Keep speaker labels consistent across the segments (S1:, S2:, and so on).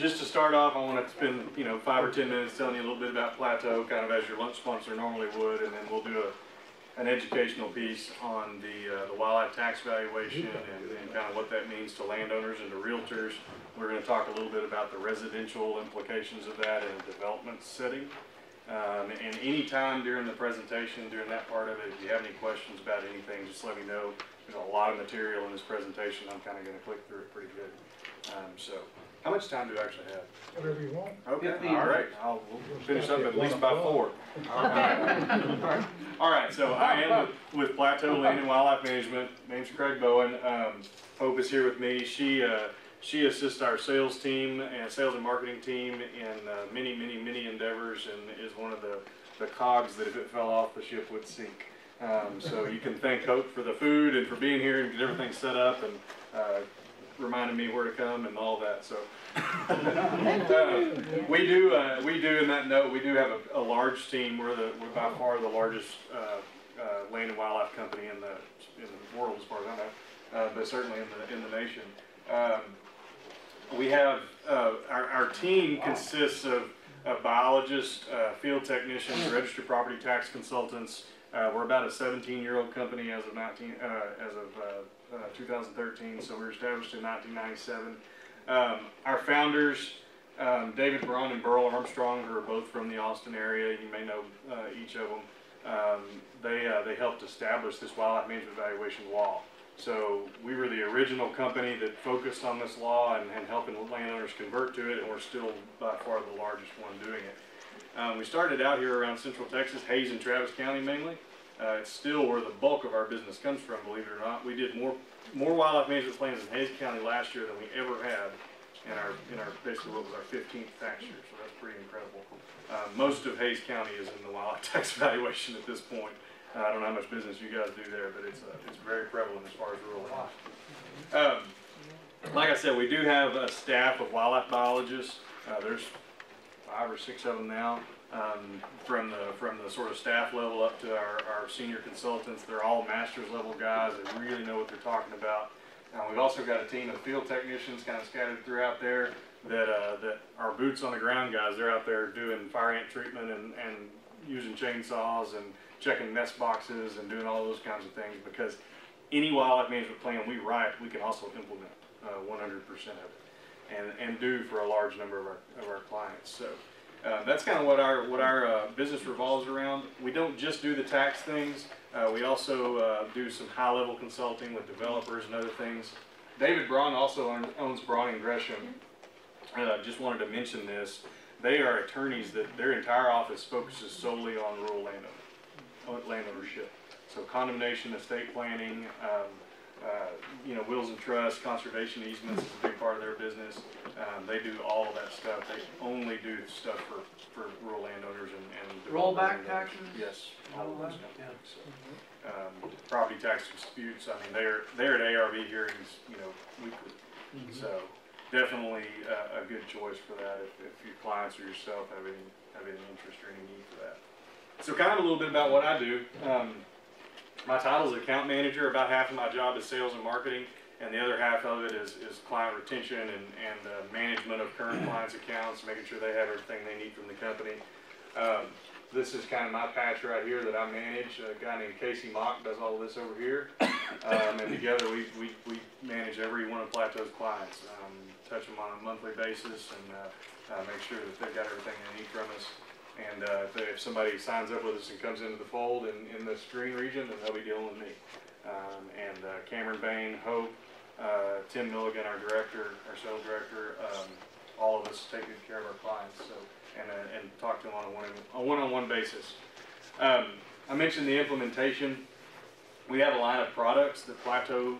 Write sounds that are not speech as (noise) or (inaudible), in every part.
S1: just to start off, I want to spend, you know, five or 10 minutes telling you a little bit about Plateau, kind of as your lunch sponsor normally would, and then we'll do a, an educational piece on the, uh, the wildlife tax valuation and, and kind of what that means to landowners and to realtors. We're going to talk a little bit about the residential implications of that in a development setting. Um, and anytime during the presentation, during that part of it, if you have any questions about anything, just let me know. There's a lot of material in this presentation. I'm kind of going to click through it pretty good. Um, so, how much time do I actually have?
S2: Whatever you want.
S1: Okay,
S3: Fifteen.
S1: all right. I'll we'll finish up at least by four. All right. All right, so I am with, with Plateau Land and Wildlife Management. Name's Craig Bowen. Um, Hope is here with me. She, uh, she assists our sales team and sales and marketing team in uh, many, many, many endeavors and is one of the, the cogs that if it fell off, the ship would sink. Um, so you can thank Hope for the food and for being here and get everything set up and uh, reminding me where to come and all that. So (laughs) uh, we do, uh, we do. In that note, we do have a, a large team. We're the, we're by far the largest uh, uh, land and wildlife company in the in the world, as far as I know, uh, but certainly in the in the nation. Um, we have uh, our, our team consists of, biologists, uh, field technicians, registered property tax consultants. Uh, we're about a 17-year-old company as of 19 uh, as of uh, uh, 2013, so we were established in 1997. Um, our founders, um, David Braun and Burl Armstrong, who are both from the Austin area, you may know uh, each of them. Um, they uh, they helped establish this wildlife management valuation law. So we were the original company that focused on this law and, and helping landowners convert to it, and we're still by far the largest one doing it. Um, we started out here around Central Texas, Hays and Travis County mainly. Uh, it's still where the bulk of our business comes from, believe it or not. We did more more wildlife management plans in Hays County last year than we ever had in our in our basically what was our 15th tax year. So that's pretty incredible. Uh, most of Hays County is in the wildlife (laughs) tax valuation at this point. Uh, I don't know how much business you guys do there, but it's uh, it's very prevalent as far as rural land. Um, like I said, we do have a staff of wildlife biologists. Uh, there's five or six of them now, um, from the from the sort of staff level up to our, our senior consultants. They're all master's level guys that really know what they're talking about. Uh, we've also got a team of field technicians kind of scattered throughout there that uh, that are boots on the ground guys. They're out there doing fire ant treatment and, and using chainsaws and checking nest boxes and doing all those kinds of things because any wildlife management plan we write, we can also implement uh, 100% of it and, and do for a large number of our, of our clients. So uh, that's kind of what our, what our uh, business revolves around. We don't just do the tax things. Uh, we also uh, do some high level consulting with developers and other things. David Braun also own- owns Braun and Gresham. Uh, just wanted to mention this. They are attorneys that their entire office focuses solely on rural landowner, land ownership. So condemnation, estate planning, um, uh, you know, wills and trusts, conservation easements is a big part of their business. Um, they do all of that stuff. They only do stuff for, for rural landowners and, and.
S3: Rollback taxes?
S1: Yes, all of those
S3: Yeah.
S1: kind of things. So, um, property tax disputes, I mean, they're, they're at ARB hearings, you know, weekly. So definitely a, a good choice for that if, if your clients or yourself have any, have any interest or any need for that. So kind of a little bit about what I do. Um, my title is account manager. About half of my job is sales and marketing, and the other half of it is, is client retention and, and uh, management of current (clears throat) clients' accounts, making sure they have everything they need from the company. Um, this is kind of my patch right here that I manage. A guy named Casey Mock does all of this over here. Um, and together we, we, we manage every one of Plateau's clients, um, touch them on a monthly basis and uh, uh, make sure that they've got everything they need from us. And uh, if, if somebody signs up with us and comes into the fold in, in this green region, then they'll be dealing with me. Um, and uh, Cameron Bain, Hope, uh, Tim Milligan, our director, our sales director, um, all of us take good care of our clients. So and uh, and talk to them on a one a one-on-one basis. Um, I mentioned the implementation. We have a line of products that Plateau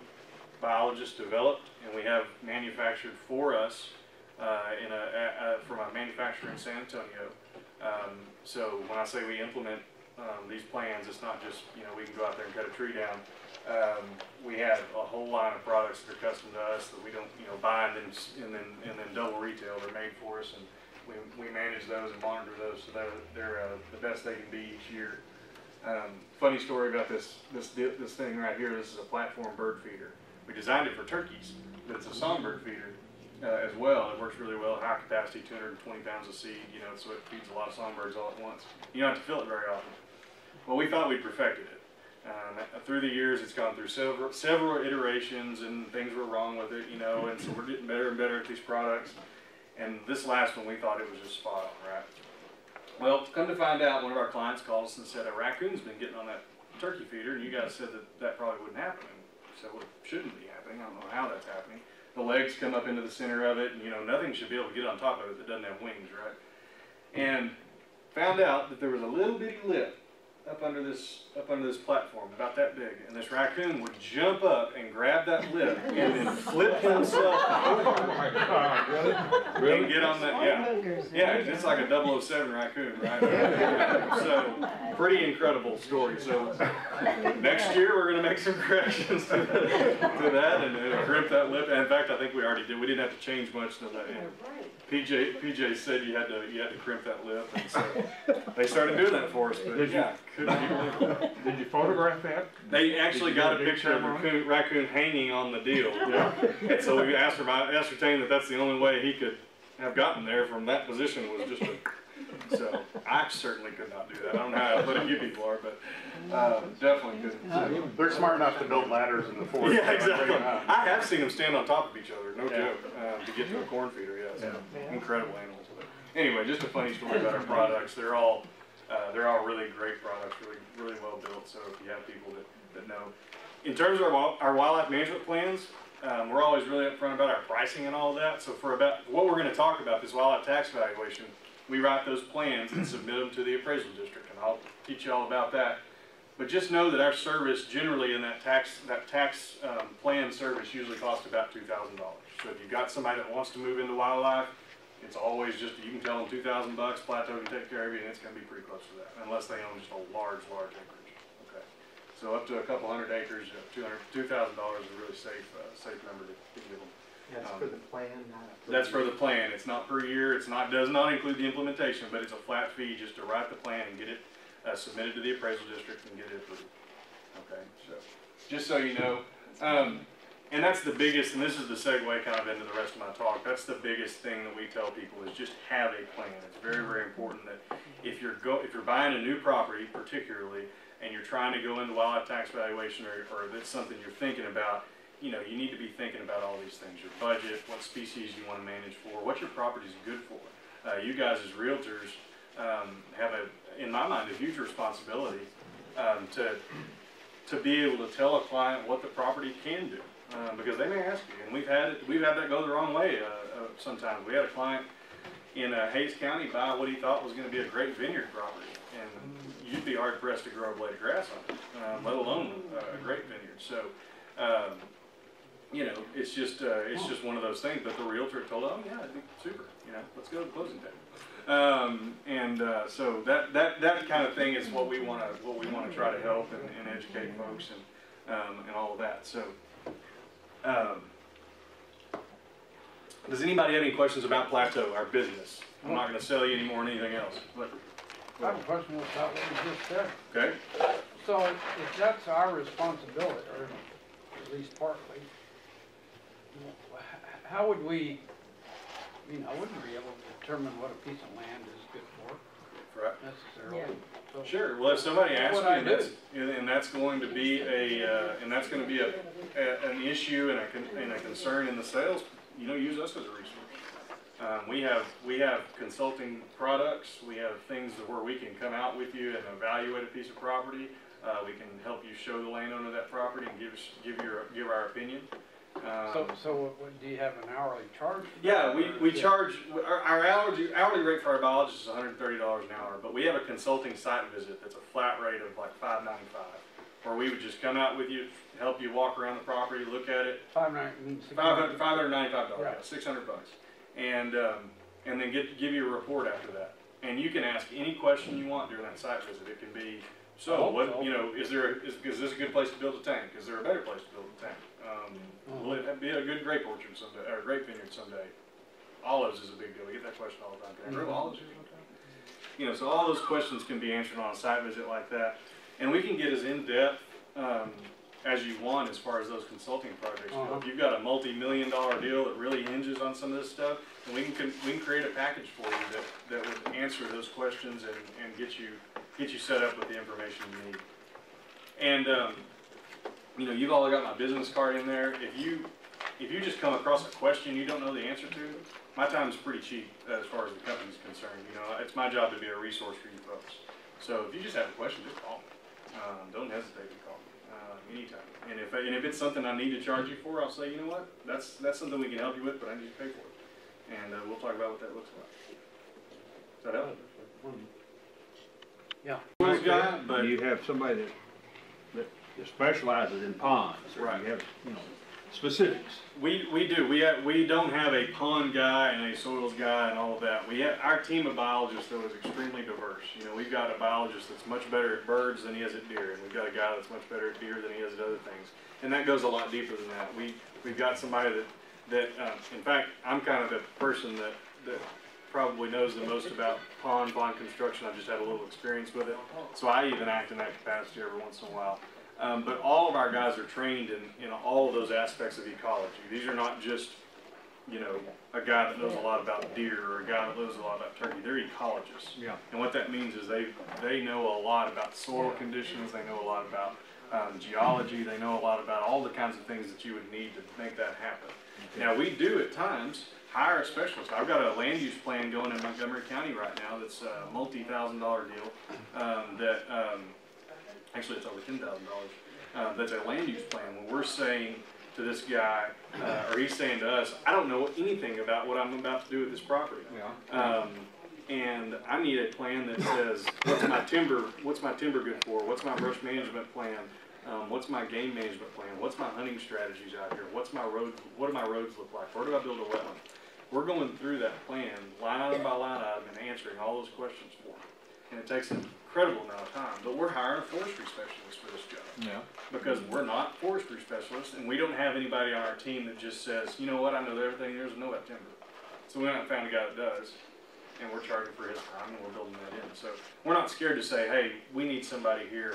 S1: biologists developed, and we have manufactured for us uh, in a, a, a, from a manufacturer in San Antonio. Um, so when I say we implement um, these plans, it's not just you know we can go out there and cut a tree down. Um, we have a whole line of products that are custom to us that we don't you know buy and then and then and then double retail. They're made for us, and we, we manage those and monitor those so they're they're uh, the best they can be each year. Um, funny story about this this this thing right here. This is a platform bird feeder. We designed it for turkeys, but it's a songbird feeder. Uh, as well. It works really well, high capacity, two hundred and twenty pounds of seed, you know, so it feeds a lot of songbirds all at once. You don't have to fill it very often. Well, we thought we'd perfected it. Um, through the years, it's gone through several, several iterations and things were wrong with it, you know, and so we're getting better and better at these products. And this last one, we thought it was just spot on, right? Well, come to find out, one of our clients called us and said a raccoon's been getting on that turkey feeder, and you guys said that that probably wouldn't happen. And so it shouldn't be happening. I don't know how that's happening. The legs come up into the center of it, and you know nothing should be able to get on top of it that doesn't have wings, right? And found out that there was a little bitty lip up under this up under this platform, about that big, and this raccoon would jump up and grab that lip and then flip himself over (laughs)
S2: Oh my God, really?
S1: and get on that. Yeah. Yeah, it's like a 007 raccoon, right? (laughs) so, pretty incredible story. So, next year we're gonna make some corrections to, to that and uh, crimp that lip. In fact, I think we already did. We didn't have to change much to that. PJ, PJ said you had to, you had to crimp that lip, and so they started doing that for us. But
S2: Did you-
S1: yeah, couldn't believe it.
S2: Did you photograph that?
S1: They actually got a picture of
S2: picture of
S1: raccoon, raccoon hanging on the deal. (laughs)
S2: Yeah.
S1: And so we asked about, ascertained that that's the only way he could have gotten there from that position was just a, so I certainly could not do that. I don't know how athletic you people are, but, uh, definitely couldn't.
S3: They're smart enough to build ladders in the forest.
S1: Yeah, exactly.
S3: Bring 'em out.
S1: I have seen them stand on top of each other, no
S3: Yeah.
S1: joke, um, to get to a corn feeder, yes.
S3: Yeah.
S1: Incredible animals. But Anyway, just a funny story about our products. They're all, uh, they're all really great products, really, really well built, so if you have people that, that know. In terms of our, our wildlife management plans, um, we're always really upfront about our pricing and all that. So for about, what we're gonna talk about, this wildlife tax valuation, we write those plans and submit them to the appraisal district, and I'll teach you all about that. But just know that our service generally in that tax, that tax, um, plan service usually costs about two thousand dollars. So if you've got somebody that wants to move into wildlife, it's always just, you can tell them two thousand bucks, Plateau can take care of you, and it's gonna be pretty close to that, unless they own just a large, large acreage, okay? So up to a couple hundred acres, uh, two hundred, two thousand dollars is a really safe, uh, safe number to, to give them.
S4: That's
S1: Um,
S4: for the plan, not.
S1: That's for the plan, it's not per year, it's not, does not include the implementation, but it's a flat fee just to write the plan and get it, uh, submitted to the appraisal district and get it approved. Okay, so, just so you know, um, and that's the biggest, and this is the segue kind of into the rest of my talk, that's the biggest thing that we tell people is just have a plan. It's very, very important that if you're go, if you're buying a new property particularly, and you're trying to go into wildlife tax valuation or, or that's something you're thinking about, you know, you need to be thinking about all these things, your budget, what species you wanna manage for, what your property is good for. Uh, you guys as realtors, um, have a, in my mind, a huge responsibility, um, to, to be able to tell a client what the property can do. Um, because they may ask you, and we've had it, we've had that go the wrong way, uh, uh, sometimes. We had a client in, uh, Hays County buy what he thought was gonna be a great vineyard property. And you'd be hard pressed to grow a blade of grass on it, um, let alone uh, a grape vineyard. So, um, you know, it's just, uh, it's just one of those things, but the realtor told, oh, yeah, it'd be super, you know, let's go to the closing table. Um, and, uh, so that, that, that kind of thing is what we wanna, what we wanna try to help and, and educate folks and, um, and all of that, so. Um, does anybody have any questions about Plateau, our business? I'm not gonna sell you any more than anything else, but,
S5: I have a question about what you just said.
S1: okay?
S5: So if that's our responsibility, or at least partly, how would we, I mean, I wouldn't be able to determine what a piece of land is good for
S1: Right.
S5: necessarily. So-
S1: Sure, well, if somebody asks
S5: What
S1: you,
S5: I
S1: and that's, and that's going to be a, uh, and that's gonna be a, a- an issue and a, con- and a concern in the sales, you know, use us as a resource. Um, we have, we have consulting products, we have things where we can come out with you and evaluate a piece of property. Uh, we can help you show the landowner that property and give, us- give your, give our opinion.
S5: So,
S1: Um,
S5: so what- what- do you have an hourly charge? for
S1: yeah,
S5: that,
S1: we,
S5: or
S1: we charge, our, our hourly, hourly rate for our biologists is hundred and thirty dollars an hour, but we have a consulting site visit that's a flat rate of like five ninety-five. Where we would just come out with you, help you walk around the property, look at it,
S5: Five nine, I mean, six
S1: five hundred, five hundred ninety-five dollars,
S5: Right.
S1: six hundred bucks. And, um, and then get, give you a report after that. And you can ask any question you want during that site visit, it can be, so,
S5: Oh,
S1: what,
S5: so-
S1: you know, is there, is, is this a good place to build a tank? Is there a better place to build a tank? Um, will it be a good grape orchard someday, or grape vineyard someday? Olives is a big deal, we get that question all the time, can I grow
S5: Mhm.
S1: olives here sometime? You know, so all those questions can be answered on a site visit like that. And we can get as in-depth, um, as you want as far as those consulting projects go.
S5: Uh-huh.
S1: If you've got a multi-million dollar deal that really hinges on some of this stuff, then we can, we can create a package for you that, that would answer those questions and, and get you, get you set up with the information you need. And, um, you know, you've all got my business card in there. If you, if you just come across a question you don't know the answer to, my time's pretty cheap as far as the company's concerned. You know, it's my job to be a resource for you folks. So if you just have a question, just call me. Um, don't hesitate to call me, uh, anytime. And if, and if it's something I need to charge you for, I'll say, you know what, that's, that's something we can help you with, but I need to pay for it. And, uh, we'll talk about what that looks like. Is that help?
S5: Yeah.
S1: Tools guy, but.
S2: You have somebody that, that that specializes in ponds, or
S1: Right.
S2: you have, you know, specifics.
S1: We, we do. We have, we don't have a pond guy and a soils guy and all of that. We have, our team of biologists though is extremely diverse. You know, we've got a biologist that's much better at birds than he is at deer, and we've got a guy that's much better at deer than he is at other things. And that goes a lot deeper than that. We, we've got somebody that, that, um, in fact, I'm kind of the person that, that probably knows the most about pond, pond construction. I've just had a little experience with it. So I even act in that capacity every once in a while. Um, but all of our guys are trained in, in all of those aspects of ecology. These are not just, you know, a guy that knows a lot about deer or a guy that knows a lot about turkey. They're ecologists.
S2: Yeah.
S1: And what that means is they, they know a lot about soil conditions, they know a lot about um, geology, they know a lot about all the kinds of things that you would need to make that happen. Now, we do at times hire a specialist. I've got a land use plan going in Montgomery County right now that's a multi-thousand dollar deal, um, that, um, actually it's over ten thousand dollars. Uh, that's a land use plan, when we're saying to this guy, uh, or he's saying to us, I don't know anything about what I'm about to do with this property.
S2: Yeah.
S1: Um, and I need a plan that says, what's my timber, what's my timber good for? What's my brush management plan? Um, what's my game management plan? What's my hunting strategies out here? What's my road, what do my roads look like? Where do I build a wetland? We're going through that plan, line item by line item, and answering all those questions for him. And it takes an incredible amount of time, but we're hiring a forestry specialist for this job
S2: Yeah.
S1: because we're not forestry specialists and we don't have anybody on our team that just says, you know what, I know everything there is to know about timber. So we went out and found a guy that does, and we're charging for his time and we're building that in. So we're not scared to say, hey, we need somebody here.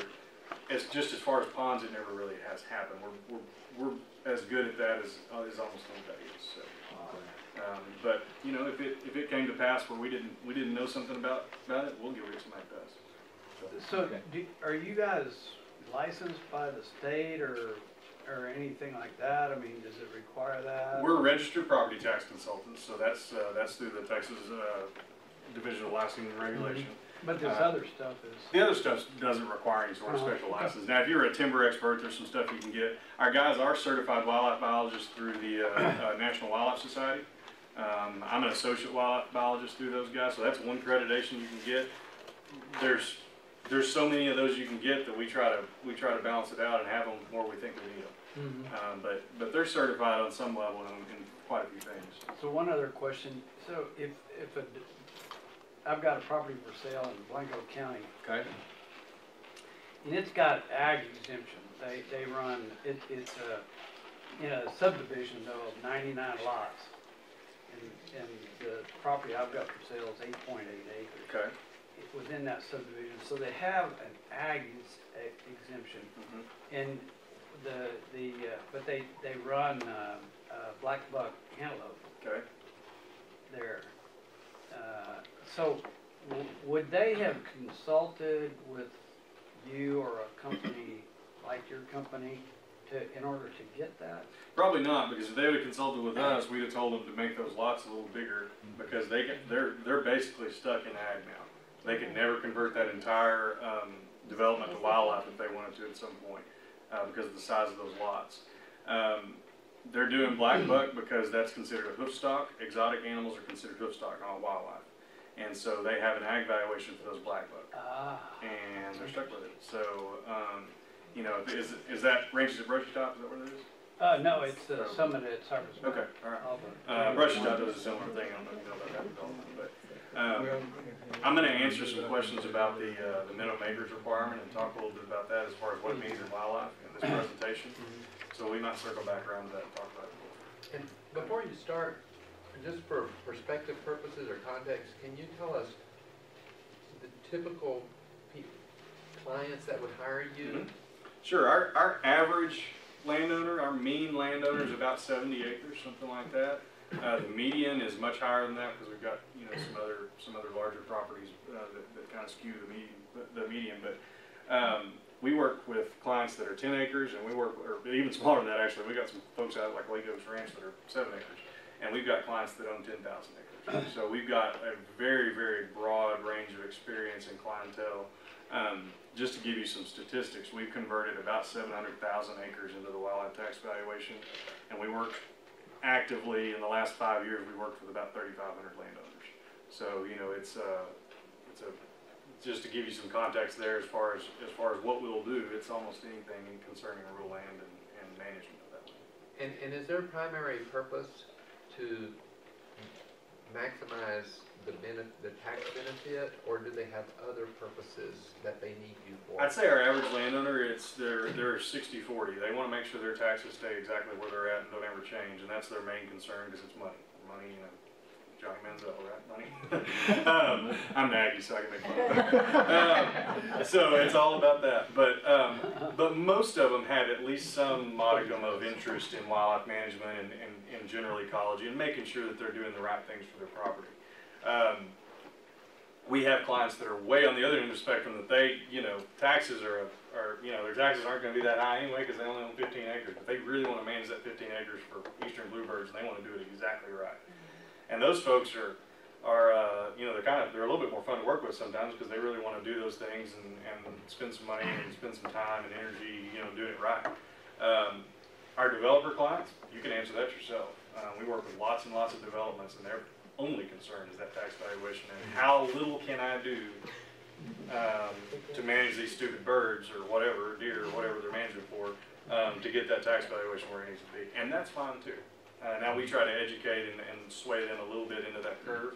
S1: As just as far as ponds, it never really has happened. We're we're, we're as good at that as uh, as almost anybody is. So. Um, but you know, if it if it came to pass where we didn't we didn't know something about about it, we'll get rid of somebody that does.
S5: So,
S2: Okay.
S5: do, are you guys licensed by the state or, or anything like that? I mean, does it require that?
S1: We're registered property tax consultants, so that's, uh, that's through the Texas, uh, Division of Licensing and Regulation.
S5: But this
S1: uh,
S5: other stuff is,
S1: The other stuff doesn't require any sort of
S5: Uh-huh.
S1: special license. Now, if you're a timber expert, there's some stuff you can get. Our guys are certified wildlife biologists through the, uh, uh, National Wildlife Society. Um, I'm an associate wildlife biologist through those guys, so that's one accreditation you can get. There's, there's so many of those you can get that we try to, we try to balance it out and have them where we think we need them.
S5: Mhm.
S1: Um, but, but they're certified on some level in, in quite a few things.
S5: so one other question, so if, if a, I've got a property for sale in Blanco County,
S1: Okay.
S5: and it's got ag exemption, they, they run, it, it's a, in a subdivision though of ninety-nine lots. And, and the property I've got for sale is eight point eight acres.
S1: Okay.
S5: within that subdivision, so they have an ag ex- exemption.
S1: Mhm.
S5: And the, the, uh, but they, they run, uh, uh, black buck antelope
S1: Okay.
S5: there. Uh, So, w- would they have consulted with you or a company like your company to, in order to get that?
S1: Probably not, because if they would have consulted with us, we'd have told them to make those lots a little bigger, because they get, they're, they're basically stuck in ag now. They can never convert that entire, um, development to wildlife if they wanted to at some point, uh, because of the size of those lots. Um, they're doing black (clears throat) buck because that's considered a hoof stock, exotic animals are considered hoof stock, not wildlife. And so they have an ag valuation for those black buck.
S5: Ah,
S1: and they're stuck with it. So, um, you know, is, is that Ranches at Brushy Top, is that what it is?
S5: uh, no, it's the summit at Cypress Park.
S1: Okay, all right. Uh, Brushy Top does a similar thing, I don't know if you know about that development, but, um, I'm gonna answer some questions about the, uh, the minimum acreage requirement and talk a little bit about that as far as what it means in wildlife in this presentation. So we might circle back around to that and talk about it.
S4: And before you start, just for perspective purposes or context, can you tell us the typical pe- clients that would hire you?
S1: Mhm. Sure, our, our average landowner, our mean landowner is about seventy acres, something like that. Uh, the median is much higher than that because we've got, you know, some other, some other larger properties, uh, that, that kind of skew the median, the- the median, but, um, we work with clients that are ten acres and we work, or even smaller than that actually. We got some folks out like Lake Oaks Ranch that are seven acres. And we've got clients that own ten thousand acres. So we've got a very, very broad range of experience and clientele. Um, just to give you some statistics, we've converted about seven hundred thousand acres into the wildlife tax valuation. And we work actively, in the last five years, we worked with about thirty-five hundred landowners. So, you know, it's, uh, it's a, just to give you some context there as far as, as far as what we'll do, it's almost anything concerning rural land and, and management of that land.
S4: And, and is their primary purpose to maximize the benefit, the tax benefit, or do they have other purposes that they need you for?
S1: I'd say our average landowner, it's, they're, they're sixty forty. They wanna make sure their taxes stay exactly where they're at and don't ever change, and that's their main concern, cause it's money. Money, you know, Johnny Manziel, right? Money. (laughs) Um, I'm an Aggie, so I can make fun. Um, So it's all about that, but, um, but most of them have at least some modicum of interest in wildlife management and, and, and general ecology and making sure that they're doing the right things for their property. Um, we have clients that are way on the other end of the spectrum that they, you know, taxes are, are, you know, their taxes aren't gonna be that high anyway, cause they only own fifteen acres, but they really wanna manage that fifteen acres for eastern bluebirds, and they wanna do it exactly right. And those folks are, are, uh, you know, they're kind of, they're a little bit more fun to work with sometimes, cause they really wanna do those things and, and spend some money and spend some time and energy, you know, doing it right. Um, our developer clients, you can answer that yourself. Uh, we work with lots and lots of developments, and their only concern is that tax valuation and how little can I do um, to manage these stupid birds or whatever, deer or whatever they're managing for, um, to get that tax valuation where it needs to be. And that's fine too. Uh, now we try to educate and, and sway them a little bit into that curve.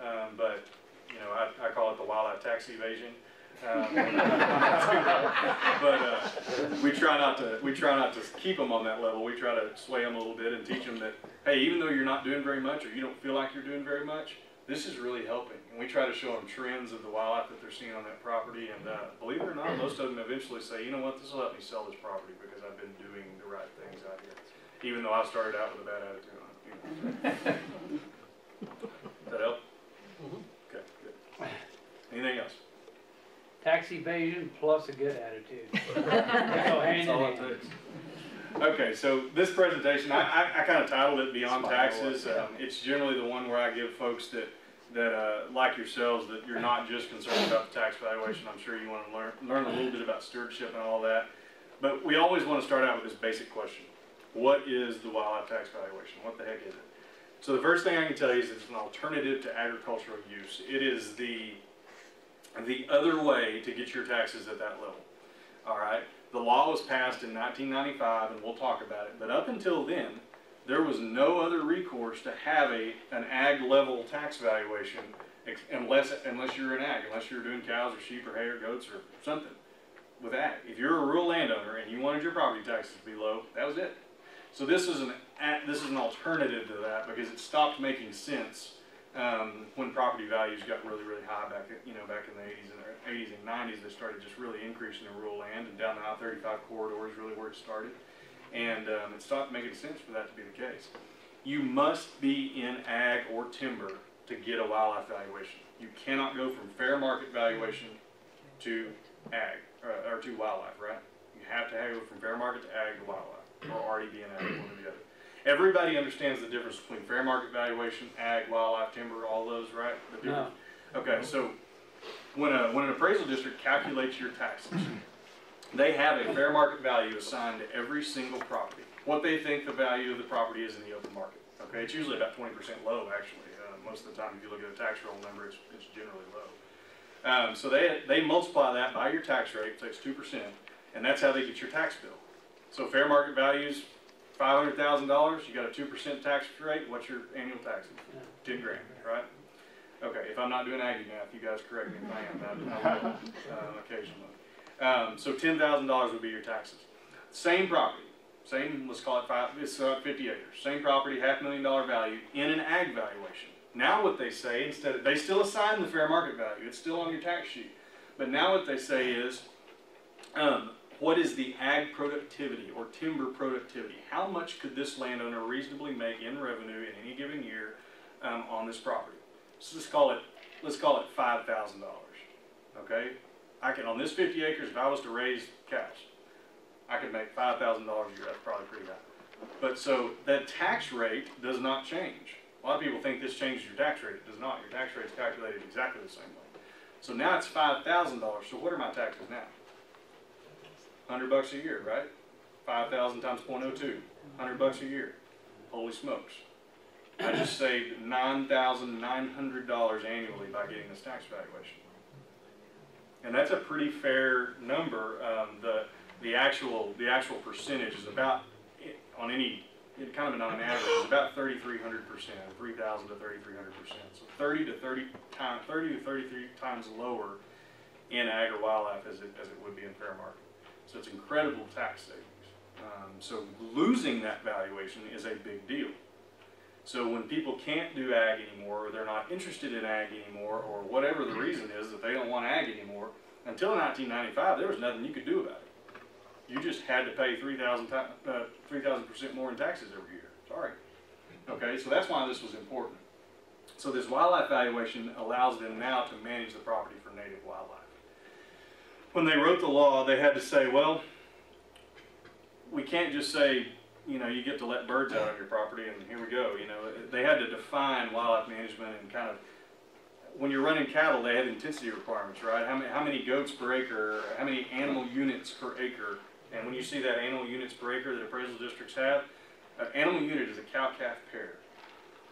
S1: Um, but, you know, I, I call it the wildlife tax evasion. Um, (laughs) but uh, we try not to we try not to keep them on that level. We try to sway them a little bit and teach them that hey, even though you're not doing very much or you don't feel like you're doing very much, this is really helping. And we try to show them trends of the wildlife that they're seeing on that property. And uh, believe it or not, most of them eventually say, you know what, this will help me sell this property because I've been doing the right things out here, even though I started out with a bad attitude on it. Does that help? Okay, good. Anything else?
S5: Tax evasion plus a good attitude. (laughs) They go hand
S1: That's all
S5: in
S1: it
S5: hand.
S1: takes. Okay, so this presentation, I, I, I kind of titled it Beyond
S2: Smile.
S1: Taxes. Um, it's generally the one where I give folks that, that, uh, like yourselves, that you're not just concerned about the tax valuation. I'm sure you want to learn, learn a little bit about stewardship and all that. But we always want to start out with this basic question. What is the wildlife tax valuation? What the heck is it? So the first thing I can tell you is it's an alternative to agricultural use. It is the, the other way to get your taxes at that level. All right? The law was passed in 1995, and we'll talk about it. But up until then, there was no other recourse to have a an ag level tax valuation, unless unless you're an ag, unless you're doing cows or sheep or hay or goats or something with ag. If you're a rural landowner and you wanted your property taxes to be low, that was it. So this is an this is an alternative to that because it stopped making sense um, when property values got really, really high back, you know, back in the 80s and 80s and 90s, they started just really increasing in rural land, and down the I-35 corridor is really where it started, and um, it stopped making sense for that to be the case. You must be in ag or timber to get a wildlife valuation. You cannot go from fair market valuation to ag or, or to wildlife, right? You have to go from fair market to ag to wildlife, or already be in ag, one or the other. Everybody understands the difference between fair market valuation, ag, wildlife, timber, all those, right? The
S5: No.
S1: Okay, so when a, when an appraisal district calculates your taxes, they have a fair market value assigned to every single property. What they think the value of the property is in the open market. Okay, it's usually about twenty percent low, actually. Uh, most of the time, if you look at a tax roll number, it's, it's generally low. Um, so they, they multiply that by your tax rate, takes two percent, and that's how they get your tax bill. So fair market values, five hundred thousand dollars, you got a two percent tax rate, what's your annual taxes? Ten grand, right? Okay, if I'm not doing aggie math, you guys correct me if I am, I, I will, uh, (laughs) occasionally. Um, so ten thousand dollars would be your taxes. Same property, same, let's call it five, it's uh, fifty acres, same property, half million dollar value in an ag valuation. Now what they say, instead, of they still assign the fair market value, it's still on your tax sheet. But now what they say is, um, what is the ag productivity or timber productivity? How much could this landowner reasonably make in revenue in any given year um, on this property? So let's call it let's call it five thousand dollars. Okay, I can on this fifty acres. If I was to raise cows, I could make five thousand dollars a year. That's probably pretty high. But so that tax rate does not change. A lot of people think this changes your tax rate. It does not. Your tax rate is calculated exactly the same way. So now it's five thousand dollars. So what are my taxes now? Hundred bucks a year, right? Five thousand times point oh two. Hundred bucks a year. Holy smokes. I just (coughs) saved nine thousand nine hundred dollars annually by getting this tax valuation. And that's a pretty fair number. Um, the the actual the actual percentage is about on any kind of on an average is about thirty three hundred percent, three thousand to thirty three hundred percent. So thirty to thirty times thirty to thirty three times lower in ag or wildlife as it as it would be in fair market. So it's incredible tax savings. Um, so losing that valuation is a big deal. So when people can't do ag anymore, or they're not interested in ag anymore, or whatever the reason is that they don't want ag anymore, until 1995, there was nothing you could do about it. You just had to pay 3,000 uh, 3,000 percent more in taxes every year. Sorry. Okay, so that's why this was important. So this wildlife valuation allows them now to manage the property for native wildlife. When they wrote the law, they had to say, well, we can't just say, you know, you get to let birds out on your property and here we go. You know, they had to define wildlife management and kind of, when you're running cattle, they had intensity requirements, right? How many, how many goats per acre, how many animal units per acre. And when you see that animal units per acre that appraisal districts have, an animal unit is a cow-calf pair,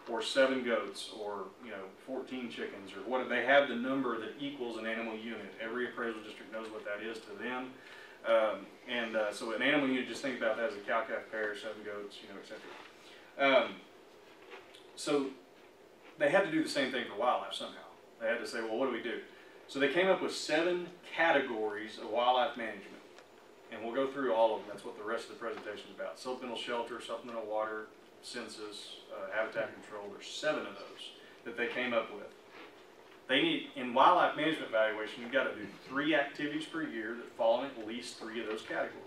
S1: or seven goats, or, you know, 14 chickens, or what, they have the number that equals an animal unit. Every appraisal district knows what that is to them. Um, and uh, so an animal unit, just think about that as a cow-calf pair, seven goats, you know, etc. Um, so they had to do the same thing for wildlife somehow. They had to say, well, what do we do? So they came up with seven categories of wildlife management. And we'll go through all of them. That's what the rest of the presentation is about. Supplemental shelter, supplemental water, census, uh, habitat control. There's seven of those that they came up with. They need, in wildlife management evaluation, you've got to do three activities per year that fall in at least three of those categories.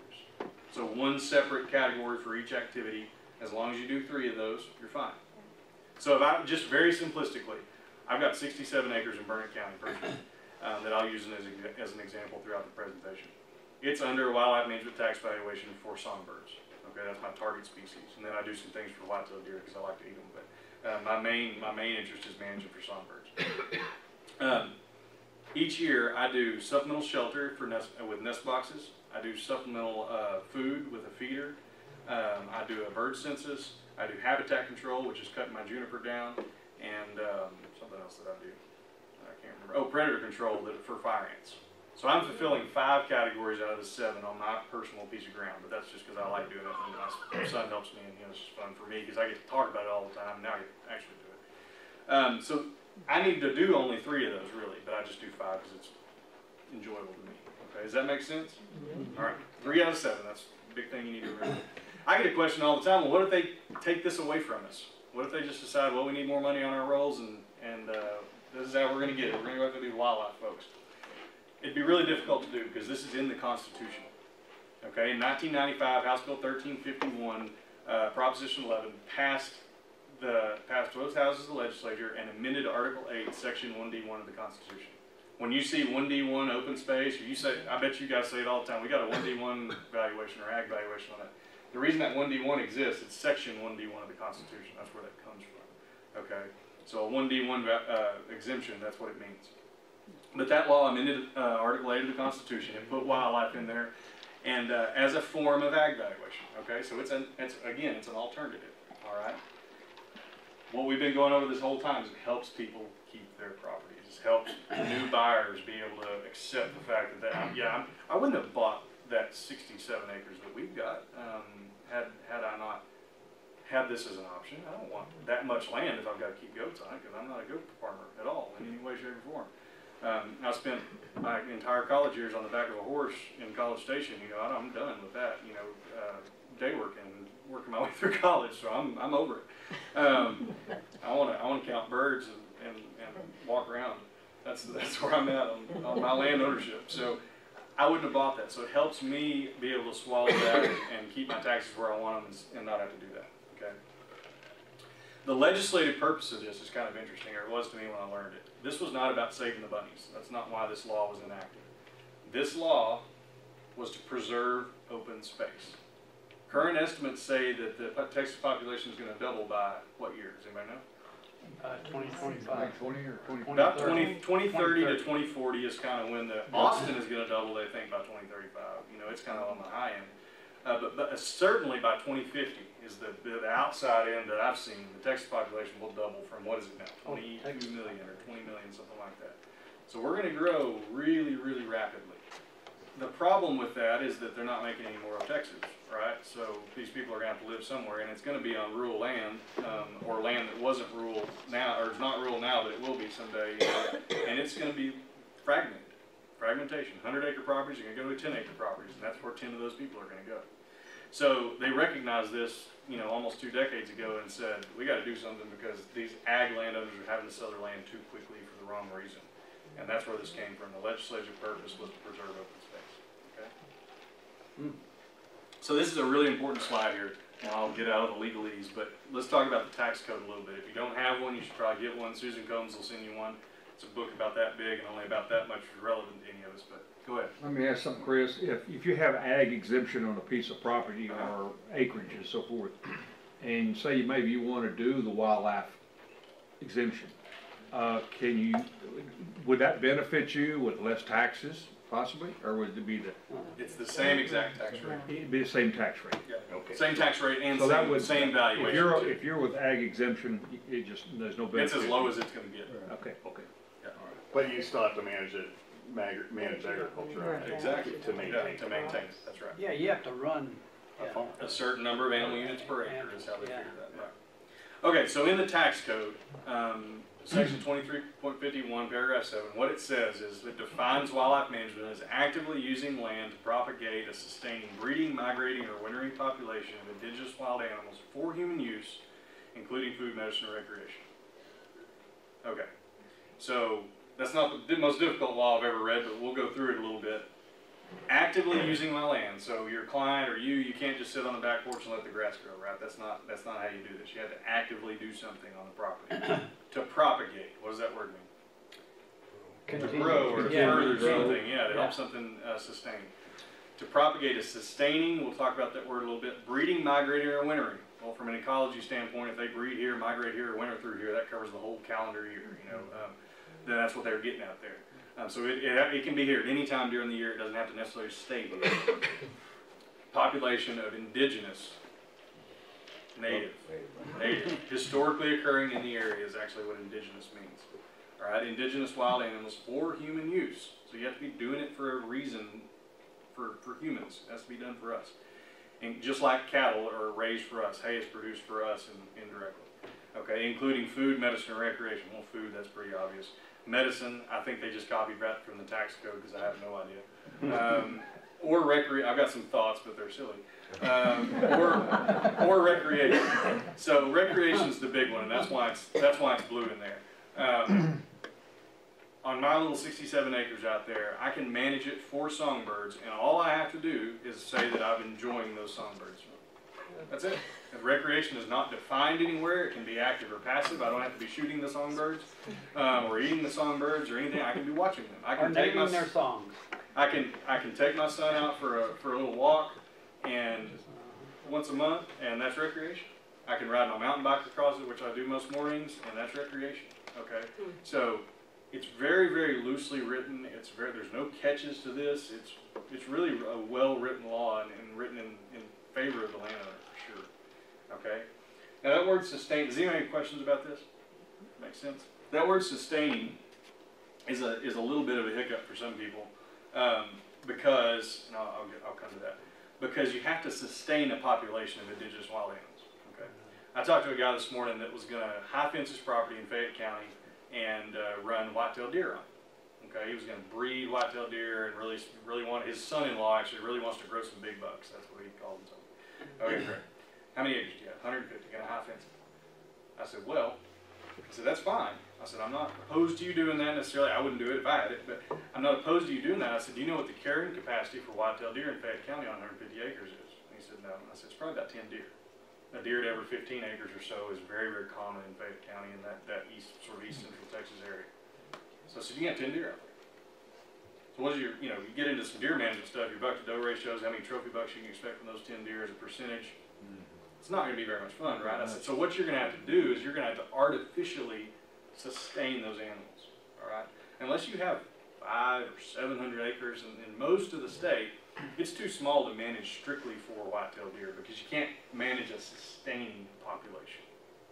S1: So one separate category for each activity. As long as you do three of those, you're fine. So if I, just very simplistically, I've got 67 acres in Burnet County um, that I'll use as, as an example throughout the presentation. It's under wildlife management tax valuation for songbirds. That's my target species. And then I do some things for white-tailed deer because I like to eat them. But uh, my main my main interest is managing for songbirds. (coughs) Um, each year I do supplemental shelter for nest, with nest boxes. I do supplemental uh, food with a feeder. Um, I do a bird census. I do habitat control, which is cutting my juniper down, and um, something else that I do. I can't remember. Oh, predator control for fire ants. So I'm fulfilling five categories out of the seven on my personal piece of ground, but that's just because I like doing it, and my son helps me, and you know, it's just fun for me because I get to talk about it all the time. Now I get to actually do it. Um, so I need to do only three of those really, but I just do five because it's enjoyable to me. Okay, does that make sense? All right, three out of seven. That's a big thing you need to remember. I get a question all the time. Well, what if they take this away from us? What if they just decide, well, we need more money on our rolls, and and uh, this is how we're going to get it. We're going to go after these wildlife folks. It'd be really difficult to do because this is in the Constitution. Okay, in 1995, House Bill 1351, uh, Proposition 11 passed the passed both houses of the legislature and amended Article 8, Section 1D1 of the Constitution. When you see 1D1 open space, or you say, I bet you guys say it all the time, we got a 1D1 (laughs) valuation or ag valuation on that. The reason that 1D1 exists, it's Section 1D1 of the Constitution. That's where that comes from. Okay, so a 1D1 uh, exemption, that's what it means. But that law amended uh, Article 8 of the Constitution and put wildlife in there, and uh, as a form of ag valuation. Okay, so it's an it's again it's an alternative. All right. What we've been going over this whole time is it helps people keep their properties. It helps new buyers be able to accept the fact that, that yeah, I wouldn't have bought that 67 acres that we've got um, had had I not had this as an option. I don't want that much land if I've got to keep goats on it because I'm not a goat farmer at all in any way, shape, or form. Um, I spent my entire college years on the back of a horse in College Station. You know, I'm done with that. You know, uh, day working, working my (laughs) way through college, so I'm I'm over it. Um, I want to I want to count birds and, and, and walk around. That's that's where I'm at on, on my land ownership. So I wouldn't have bought that. So it helps me be able to swallow that and keep my taxes where I want them and and not have to do that? The legislative purpose of this is kind of interesting, or it was to me when I learned it. This was not about saving the bunnies. That's not why this law was enacted. This law was to preserve open space. Current estimates say that the Texas population is gonna double by what year? Does anybody know?
S5: Uh, twenty twenty-five.
S2: twenty or twenty?
S1: About
S5: 2030.
S1: 20 2030 to twenty forty is kind of when the, Austin is gonna double, they think, by twenty thirty-five, you know, it's kind of on the high end. Uh, but, but certainly by twenty fifty is the, the outside end that I've seen, the Texas population will double from, what is it now?
S5: Oh,
S1: Twenty-two
S5: Texas.
S1: million or twenty million, something like that. So we're gonna grow really, really rapidly. The problem with that is that they're not making any more of Texas, right? So these people are gonna have to live somewhere, and it's gonna be on rural land, um, or land that wasn't rural now, or is not rural now, but it will be someday. And it's gonna be fragmented, fragmentation. Hundred acre properties are gonna go to ten acre properties, and that's where ten of those people are gonna go. So they recognized this, you know, almost two decades ago and said, we gotta do something because these ag landowners are having to sell their land too quickly for the wrong reason. And that's where this came from. The legislative purpose was to preserve open space, okay?
S5: Hmm.
S1: So this is a really important slide here, and I'll get out of the legalese, but let's talk about the tax code a little bit. If you don't have one, you should probably get one. Susan Combs will send you one. It's a book about that big and only about that much relevant to any of us, but go ahead.
S2: Let me ask something, Chris. If, if you have ag exemption on a piece of property or acreage and so forth, and say maybe you wanna do the wildlife exemption, uh, can you, would that benefit you with less taxes possibly? Or would it be the,
S1: It's the same exact tax rate.
S2: it'd be the same tax rate? Yeah.
S3: Okay.
S1: Same tax rate and
S2: So that
S1: same,
S2: would-
S1: same
S2: If
S1: valuation.
S2: you're,
S1: too.
S2: if you're with ag exemption, it just, there's no benefit.
S1: It's as low as it's gonna get.
S2: Okay, okay.
S3: But you still have to manage it, mag- manage agriculture.
S6: Right.
S1: Exactly.
S3: To maintain.
S1: Yeah, to maintain, that's right.
S5: Yeah, you have to run,
S3: A
S5: yeah.
S3: farm.
S1: A certain number of animal units per acre is how they
S5: Yeah.
S1: figure that, right. Okay, so in the tax code, um, section twenty-three point fifty-one, paragraph seven, what it says is it defines wildlife management as actively using land to propagate a sustaining breeding, migrating, or wintering population of indigenous wild animals for human use, including food, medicine, or recreation. Okay, so that's not the most difficult law I've ever read, but we'll go through it a little bit. Actively using my land, so your client or you, you can't just sit on the back porch and let the grass grow, right? That's not, that's not how you do this. You have to actively do something on the property. (coughs) To propagate, what does that word mean? To grow or to
S5: Yeah.
S1: further something, yeah, to
S5: Yeah.
S1: help something uh, sustain. To propagate is sustaining, we'll talk about that word a little bit. Breeding, migrating, or wintering. Well, from an ecology standpoint, if they breed here, migrate here, or winter through here, that covers the whole calendar year, you know. Um, then that's what they were getting out there. Um, so it, it, it can be here at any time during the year, it doesn't have to necessarily stay here. (coughs) Population of indigenous, native, native, historically occurring in the area is actually what indigenous means. All right, indigenous wild animals for human use. So you have to be doing it for a reason, for, for humans. It has to be done for us. And just like cattle are raised for us, hay is produced for us and indirectly. Okay, including food, medicine, and recreation. Well, food, that's pretty obvious. Medicine, I think they just copied that from the tax code because I have no idea. Um, or recre, I've got some thoughts, but they're silly. Um, or, or recreation. So recreation is the big one, and that's why it's, that's why it's blue in there. Um, on my little sixty-seven acres out there, I can manage it for songbirds, and all I have to do is say that I'm enjoying those songbirds. That's it. If recreation is not defined anywhere, it can be active or passive. I don't have to be shooting the songbirds, um, or eating the songbirds or anything. I can be watching them. I
S5: Or
S1: can take my,
S5: their songs.
S1: I can, I can take my son out for a, for a little walk, and once a month, and that's recreation. I can ride my mountain bike across it, which I do most mornings, and that's recreation. Okay, so it's very, very loosely written. It's very there's no catches to this. It's it's really a well-written law and, and written in, in favor of the landowner for sure. Okay, now that word sustain. Does anyone have any questions about this? Makes sense. That word sustaining is a is a little bit of a hiccup for some people um, because and I'll, get, I'll come to that because you have to sustain a population of indigenous wild animals. Okay, I talked to a guy this morning that was going to high fence his property in Fayette County and uh, run white-tailed deer on. Okay, he was going to breed white-tailed deer and really really want his son-in-law actually really wants to grow some big bucks. That's what he called himself. Okay, great. How many acres do you have? 150. Going to high fence. I said, well, I said, that's fine. I said, I'm not opposed to you doing that necessarily. I wouldn't do it if I had it, but I'm not opposed to you doing that. I said, do you know what the carrying capacity for whitetail deer in Fayette County on 150 acres is? And he said, no. And I said, it's probably about 10 deer. A deer to every 15 acres or so is very, very common in Fayette County in that, that east, sort of east central Texas area. So I said, you got 10 deer out there. So what's your, you know, you get into some deer management stuff, your buck to doe ratios, how many trophy bucks you can expect from those 10 deer as a percentage. It's not gonna be very much fun, right? I said, so what you're gonna have to do is you're gonna have to artificially sustain those animals, all right? Unless you have five or seven hundred acres in, in most of the state, it's too small to manage strictly for whitetail deer because you can't manage a sustained population,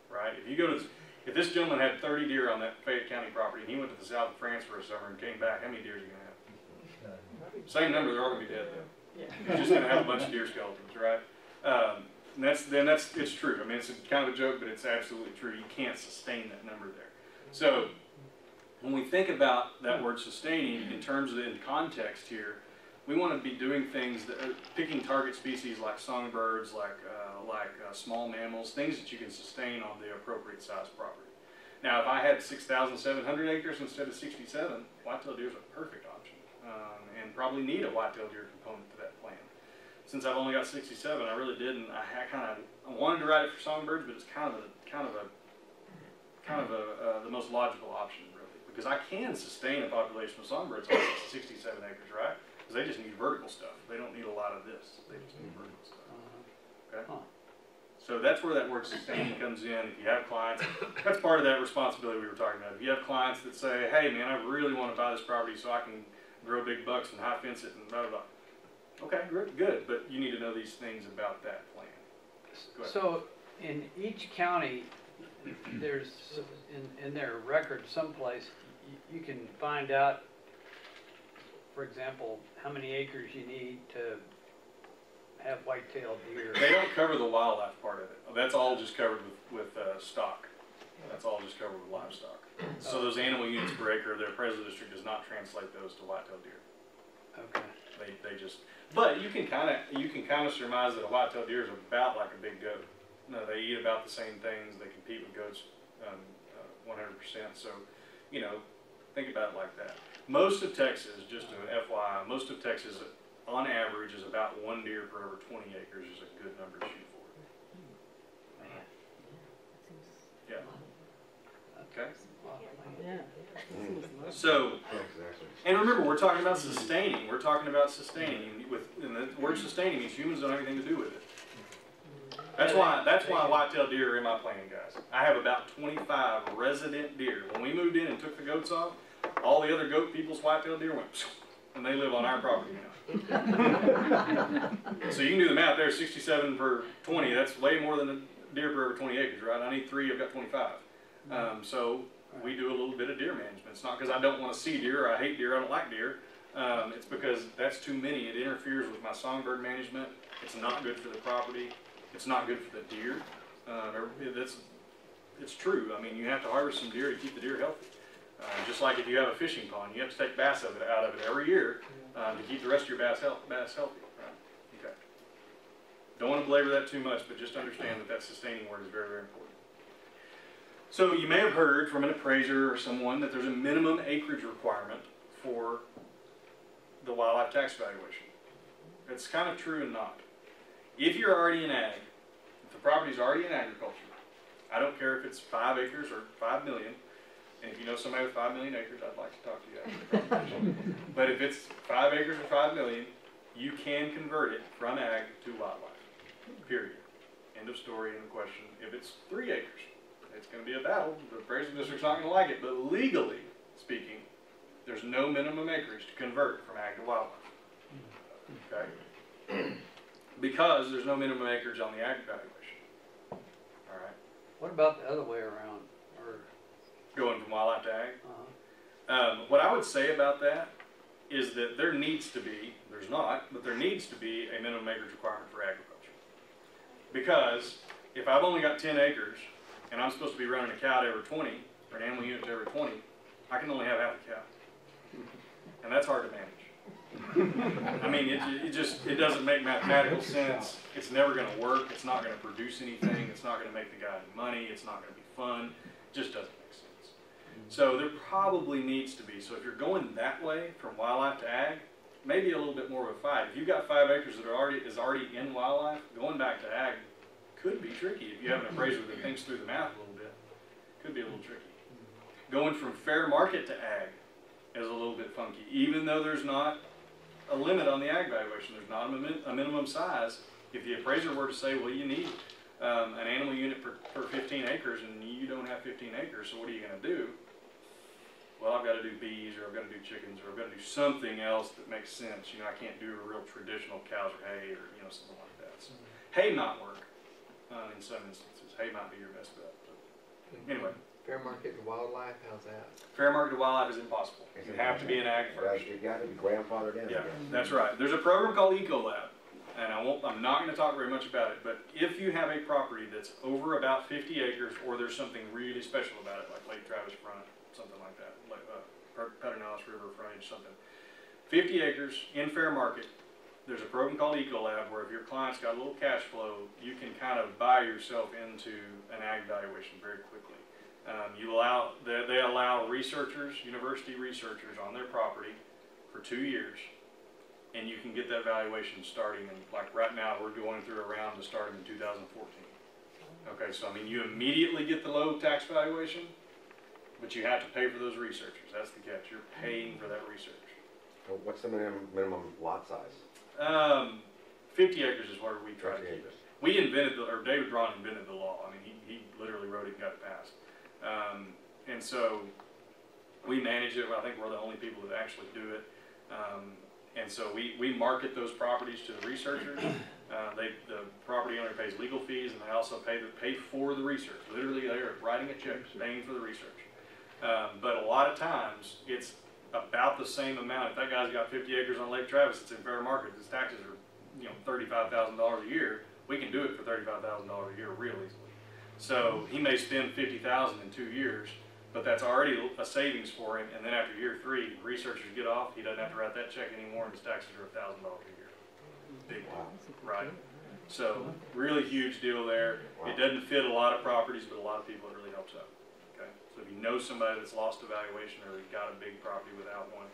S1: right? If you go to, if this gentleman had thirty deer on that Fayette County property and he went to the south of France for a summer and came back, how many deer is he gonna have? Same number, they're all gonna be dead though. You're just gonna have a bunch of deer skeletons, right? Um, and that's, then that's, it's true. I mean, it's kind of a joke, but it's absolutely true. You can't sustain that number there. So, when we think about that word sustaining in terms of, in context here, we want to be doing things that, are picking target species like songbirds, like, uh, like uh, small mammals, things that you can sustain on the appropriate size property. Now, if I had 6,700 acres instead of 67, whitetail deer is a perfect option, um, and probably need a whitetail deer component to that plan since I've only got 67, I really didn't. I had kind of I wanted to write it for songbirds, but it's kind of a kind of a kind of a uh, the most logical option really because I can sustain a population of songbirds on (coughs) 67 acres, right? Because they just need vertical stuff. They don't need a lot of this. They just need vertical stuff.
S5: Uh,
S1: Okay. So that's where that word sustaining (coughs) comes in. If you have clients, that's part of that responsibility we were talking about. If you have clients that say, "Hey, man, I really want to buy this property so I can grow big bucks and high fence it and blah blah blah." Okay, good, but you need to know these things about that plan.
S5: So, in each county, there's, in, in their record someplace, you, you can find out, for example, how many acres you need to have white-tailed deer.
S1: They don't cover the wildlife part of it. That's all just covered with, with uh, stock. That's all just covered with livestock. So those animal units per acre, their appraisal district does not translate those to white-tailed deer.
S5: Okay,
S1: They, they just, but you can kind of, you can kind of surmise that a whitetail deer is about like a big goat. No, they eat about the same things. They compete with goats, um, uh, 100%. So, you know, think about it like that. Most of Texas, just an FYI, most of Texas, on average, is about one deer per every 20 acres is a good number to shoot for.
S5: man.
S1: Yeah. Okay.
S5: Wow,
S6: Yeah.
S1: So, and remember, we're talking about sustaining. We're talking about sustaining. And With and the word sustaining means humans don't have anything to do with it. That's why. That's why whitetail deer are in my plan, guys. I have about 25 resident deer. When we moved in and took the goats off, all the other goat people's whitetail deer went, (laughs) and they live on our property now. (laughs) so you can do the math there. 67 per 20. That's way more than a deer per every 20 acres, right? I need three. I've got 25. Um, so we do a little bit of deer management. It's not because I don't want to see deer, I hate deer, I don't like deer. Um, it's because that's too many. It interferes with my songbird management. It's not good for the property. It's not good for the deer. Uh, that's, it's true. I mean, you have to harvest some deer to keep the deer healthy. Uh, just like if you have a fishing pond, you have to take bass of it out of it every year um, to keep the rest of your bass, health, bass healthy. Right? Okay. Don't want to belabor that too much, but just understand that that sustaining word is very, very important. So you may have heard from an appraiser or someone that there's a minimum acreage requirement for the wildlife tax valuation. It's kind of true and not. If you're already in ag, if the property's already in agriculture, I don't care if it's five acres or five million, and if you know somebody with five million acres, I'd like to talk to you after the. (laughs) But if it's five acres or five million, you can convert it from ag to wildlife, period. End of story, end of question. If it's three acres, it's gonna be a battle, the appraisal district's not gonna like it, but legally speaking, there's no minimum acreage to convert from ag to wildlife. Okay? (clears throat) Because there's no minimum acreage on the ag valuation. Alright,
S5: What about the other way around, or,
S1: going from wildlife to ag.
S5: uh,
S1: Um, what I would say about that is that there needs to be, there's not, but there needs to be a minimum acreage requirement for agriculture. Because if I've only got ten acres and I'm supposed to be running a cow to every twenty, or an animal unit to every twenty, I can only have half a cow. And that's hard to manage. I mean, it, it just, it doesn't make mathematical sense. It's never gonna work. It's not gonna produce anything. It's not gonna make the guy any money. It's not gonna be fun. It just doesn't make sense. So there probably needs to be, so if you're going that way from wildlife to ag, maybe a little bit more of a fight. If you've got five acres that are already, is already in wildlife, going back to ag could be tricky. If you have an appraiser that thinks through the math a little bit, could be a little tricky. Going from fair market to ag is a little bit funky, even though there's not a limit on the ag valuation, there's not a min- a minimum size. If the appraiser were to say, well, you need, um, an animal unit per, per fifteen acres, and you don't have fifteen acres, so what are you gonna do? Well, I've gotta do bees, or I've gotta do chickens, or I've gotta do something else that makes sense, you know, I can't do a real traditional cows or hay, or, you know, something like that. So, Hay not work, uh, in some instances, hay might be your best bet, but anyway,
S4: Fair market and wildlife, how's that?
S1: fair market to wildlife is impossible. You have to be an ag first.
S6: You got to be grandfathered in. I
S1: Yeah,
S6: guess.
S1: that's right. There's a program called Ecolab, and I won't, I'm not gonna talk very much about it, but if you have a property that's over about fifty acres, or there's something really special about it, like Lake Travis Front, something like that, like, uh, Pe- Pedernales River frontage, something. Fifty acres in fair market, there's a program called Ecolab, where if your client's got a little cash flow, you can kind of buy yourself into an ag valuation very quickly. Um, you allow, they, they allow researchers, university researchers on their property for two years, and you can get that valuation starting in, like right now, we're going through a round to start in two thousand fourteen. Okay, so I mean, you immediately get the low tax valuation, but you have to pay for those researchers, that's the catch, you're paying for that research.
S6: So What's the minimum, minimum lot size?
S1: Um, fifty acres is where we try to
S6: 50
S1: keep it. We invented the, or David Braun invented the law. I mean, he, he literally wrote it and got it passed. Um, and so we manage it. I think we're the only people that actually do it. Um, and so we, we market those properties to the researchers. (coughs) Uh, they, the property owner pays legal fees and they also pay, the, pay for the research. Literally, they are writing a check, paying for the research. Um, but a lot of times, it's about the same amount. If that guy's got fifty acres on Lake Travis, it's in fair market, his taxes are, you know, thirty-five thousand dollars a year, we can do it for thirty-five thousand dollars a year real easily. So he may spend fifty thousand in two years, but that's already a savings for him, and then after year three, researchers get off, he doesn't have to write that check anymore, and his taxes are thousand dollars a year. Big deal, right? So, really huge deal there. It doesn't fit a lot of properties, but a lot of people it really helps out. Okay, if you know somebody that's lost a valuation or has got a big property without one,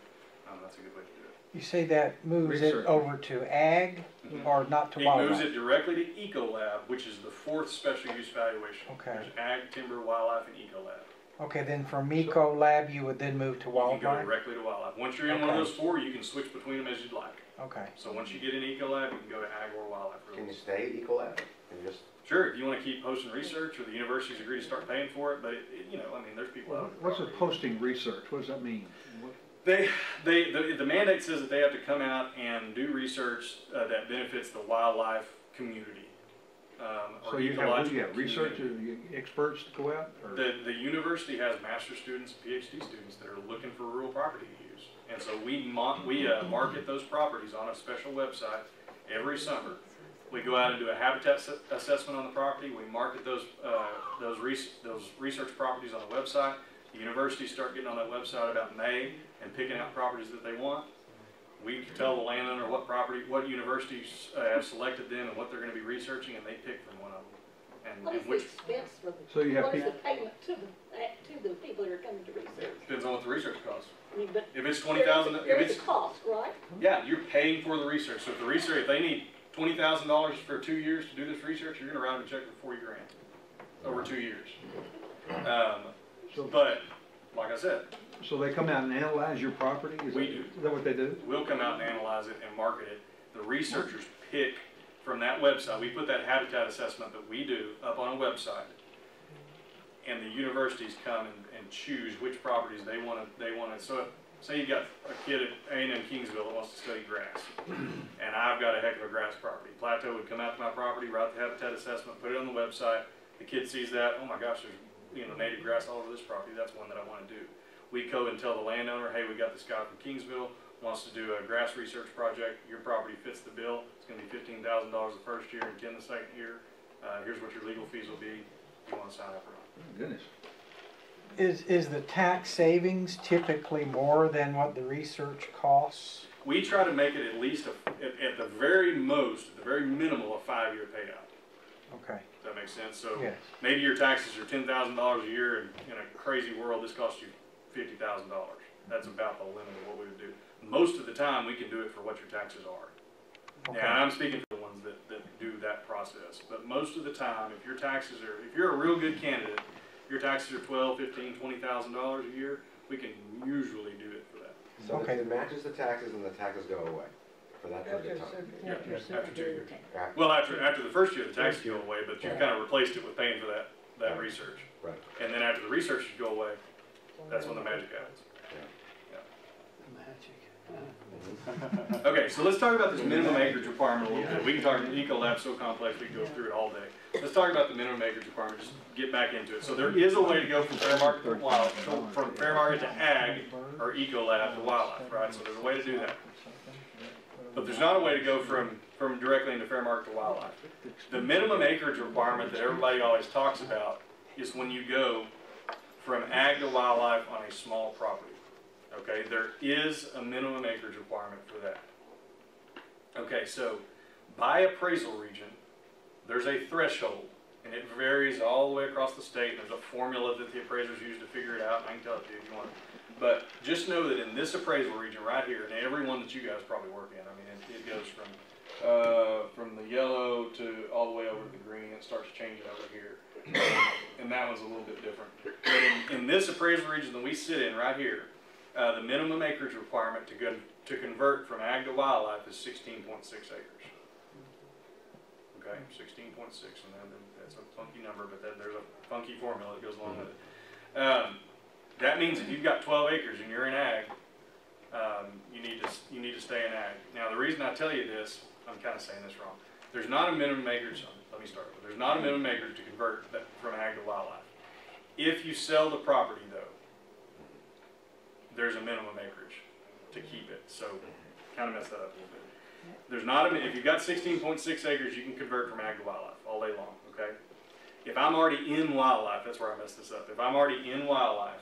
S1: um, that's a good way to do it.
S7: You say that moves it over to ag or not to
S1: It moves
S7: wildlife?
S1: it directly to Ecolab, which is the fourth special use valuation.
S7: Okay.
S1: There's ag, timber, wildlife, and Ecolab.
S7: Okay, then from Eco Lab, you would then move to
S1: You can go
S7: wildlife?
S1: directly to wildlife. Once you're in one of
S7: Okay.
S1: those four, you can switch between them as you'd like.
S7: Okay,
S1: So once you get in Ecolab, you can go to ag or wildlife. for
S6: Can you stay at Ecolab? Can you just,
S1: Sure, if you want to keep posting research, or the universities agree to start paying for it, but it, it- you know, I mean, there's people out.
S2: What's a posting research? What does that mean? What-
S1: They, they, the, the mandate says that they have to come out and do research uh, that benefits the wildlife community. Um, or
S2: So you have, you have, researchers, experts to go out? or-
S1: The, the university has master students, PhD students that are looking for rural property to use. And so we we, uh, market those properties on a special website every summer. We go out and do a habitat assessment on the property, we market those, uh, those res- those research properties on the website. The universities start getting on that website about May and picking out properties that they want. We tell the landowner what property, what universities uh, have selected them and what they're gonna be researching, and they pick from one of them. And,
S8: What
S1: and
S8: is the
S1: which,
S8: expense for the,
S2: So you have
S8: what is
S2: people,
S8: the payment to the, that- to the people that are coming to research?
S1: depends on what the research costs.
S8: I mean, but.
S1: If it's twenty thousand, if
S8: There is
S1: it's,
S8: a cost, right?
S1: yeah, you're paying for the research. So if the research, if they need twenty thousand dollars for two years to do this research, you're gonna write them a check for forty grand over two years. Um,
S2: so,
S1: but, like I said,
S2: so they come out and analyze your property? Is
S1: We
S2: that-
S1: do.
S2: Is that what they do?
S1: we'll come out and analyze it and market it. The researchers pick from that website. We put that habitat assessment that we do up on a website. And the universities come and, and choose which properties they wanna, they wanna, so say you got a kid at A and M Kingsville that wants to study grass. (clears throat) And I've got a heck of a grass property. Plateau would come out to my property, write the habitat assessment, put it on the website. The kid sees that, oh my gosh, there's, you know, native grass all over this property. That's one that I wanna do. We go and tell the landowner, hey, we got this guy from Kingsville, wants to do a grass research project, your property fits the bill, it's gonna be fifteen thousand dollars the first year and ten the second year. Uh, here's what your legal fees will be, you wanna sign up or not?
S2: Goodness.
S7: Is, is the tax savings typically more than what the research costs?
S1: We try to make it at least, a- at, at the very most, at the very minimal, a five-year payout.
S7: Okay,
S1: Does that make sense? So
S7: Yes.
S1: maybe your taxes are ten thousand dollars a year, and in a crazy world, this costs you fifty thousand dollars. That's mm-hmm. about the limit of what we would do. Most of the time, we can do it for what your taxes are.
S7: Okay.
S1: Now, I'm speaking to the ones that, that do that process, but most of the time, if your taxes are, if you're a real good candidate, your taxes are twelve, fifteen, twenty thousand dollars a year, we can usually do it for that.
S6: So
S7: Okay.
S6: it matches the taxes and the taxes go away for that period of time.
S1: Yeah,
S8: After
S1: after two years.
S8: time.
S1: Well, after, after the first year, the taxes go away, but you've
S8: Yeah.
S1: kind of replaced it with paying for that, that
S6: Right.
S1: research.
S6: Right.
S1: And then after the research should go away, that's when the magic happens.
S5: Magic. (laughs)
S1: Okay, so let's talk about this minimum acreage requirement a little bit. We can talk, Eco Lab's so complex, we can go through it all day. Let's talk about the minimum acreage requirement, just get back into it. So there is a way to go from fair market to wild, from fair market to ag, or Eco Lab to wildlife, right? So there's a way to do that. But there's not a way to go from, from directly into fair market to wildlife. The minimum acreage requirement that everybody always talks about is when you go from ag to wildlife on a small property. Okay, there is a minimum acreage requirement for that. Okay, so by appraisal region, there's a threshold, and it varies all the way across the state. There's a formula that the appraisers use to figure it out, and I can tell it to you if you want. But just know that in this appraisal region right here, and every one that you guys probably work in, I mean, it, it goes from, uh, from the yellow to all the way over to the green, it starts changing over here. And that one's a little bit different. But in, in this appraisal region that we sit in right here, uh, the minimum acreage requirement to go, to convert from ag to wildlife is sixteen point six acres. Okay, sixteen point six, and then, then that's a funky number, but then there's a funky formula that goes along with it. Um, that means if you've got twelve acres and you're in ag, um, you need to, you need to stay in ag. Now, the reason I tell you this, I'm kinda saying this wrong. There's not a minimum acreage, let me start, over. there's not a minimum acreage to convert from ag to wildlife. If you sell the property though, there's a minimum acreage to keep it, so mm-hmm. kind of messed that up a little bit. There's not a, if you've got sixteen point six acres, you can convert from ag to wildlife all day long, okay? If I'm already in wildlife, that's where I messed this up, if I'm already in wildlife,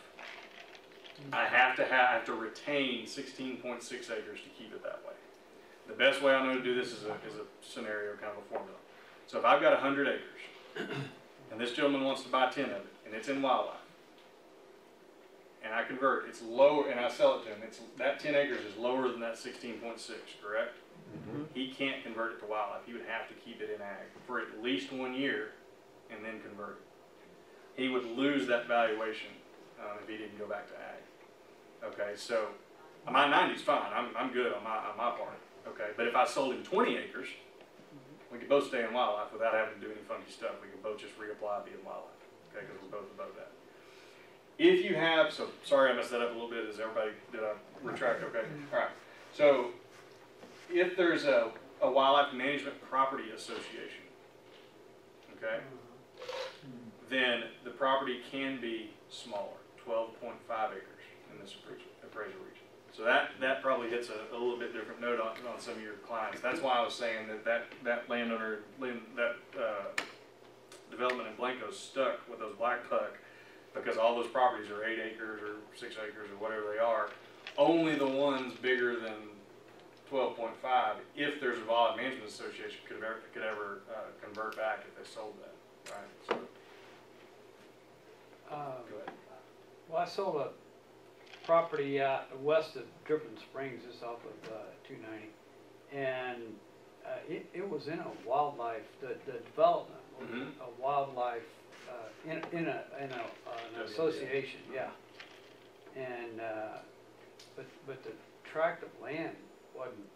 S1: I have to have, I have to retain sixteen point six acres to keep it that way. The best way I know to do this is a, is a scenario, kind of a formula. So if I've got hundred acres, and this gentleman wants to buy ten of it, and it's in wildlife, and I convert, it's lower, and I sell it to him, it's, that ten acres is lower than that sixteen point six, correct? He can't convert it to wildlife, he would have to keep it in ag for at least one year and then convert it. He would lose that valuation, uh, if he didn't go back to ag. Okay, so, my 90 is fine, I'm, I'm good on my, on my part, okay? But if I sold him twenty acres, we could both stay in wildlife without having to do any funky stuff, we could both just reapply being wildlife, okay, because we're both above that. If you have, so, sorry I messed that up a little bit, is everybody, did I retract, okay? Alright, so, if there's a, a wildlife management property association, okay? Then the property can be smaller, twelve point five acres in this appraisal, region. So that, that probably hits a, a little bit different note on, on some of your clients. That's why I was saying that that, that landowner, land- that, uh, development in Blanco stuck with those black puck because all those properties are eight acres or six acres or whatever they are. Only the ones bigger than twelve point five, if there's a wildlife management association, could ever, could ever, uh, convert back if they sold that, right? So,
S5: Uh,
S1: go ahead.
S5: Well, I sold a property out west of Dripping Springs, just off of uh, two ninety. And uh, it, it was in a wildlife, the, the development was
S1: Mhm.
S5: a wildlife, in, in a, in a, uh, an association, yeah. And, uh, but, but the tract of land wasn't,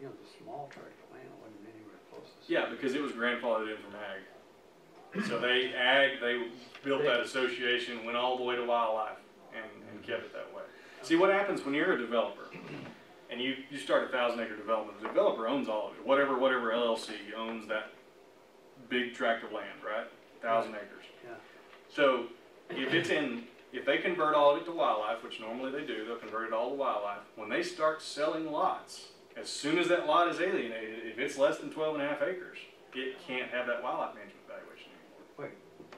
S5: you know, the small tract of land wasn't anywhere close to.
S1: Yeah, because it was grandfathered in from ag. So they, ag, they built that association, went all the way to wildlife and, and kept it that way. See, what happens when you're a developer and you, you start a thousand acre development, the developer owns all of it, whatever, whatever LLC owns that big tract of land, right? Thousand acres.
S5: Yeah.
S1: So if it's in, if they convert all of it to wildlife, which normally they do, they'll convert it all to wildlife, when they start selling lots, as soon as that lot is alienated, if it's less than twelve and a half acres, it can't have that wildlife management valuation anymore. Wait.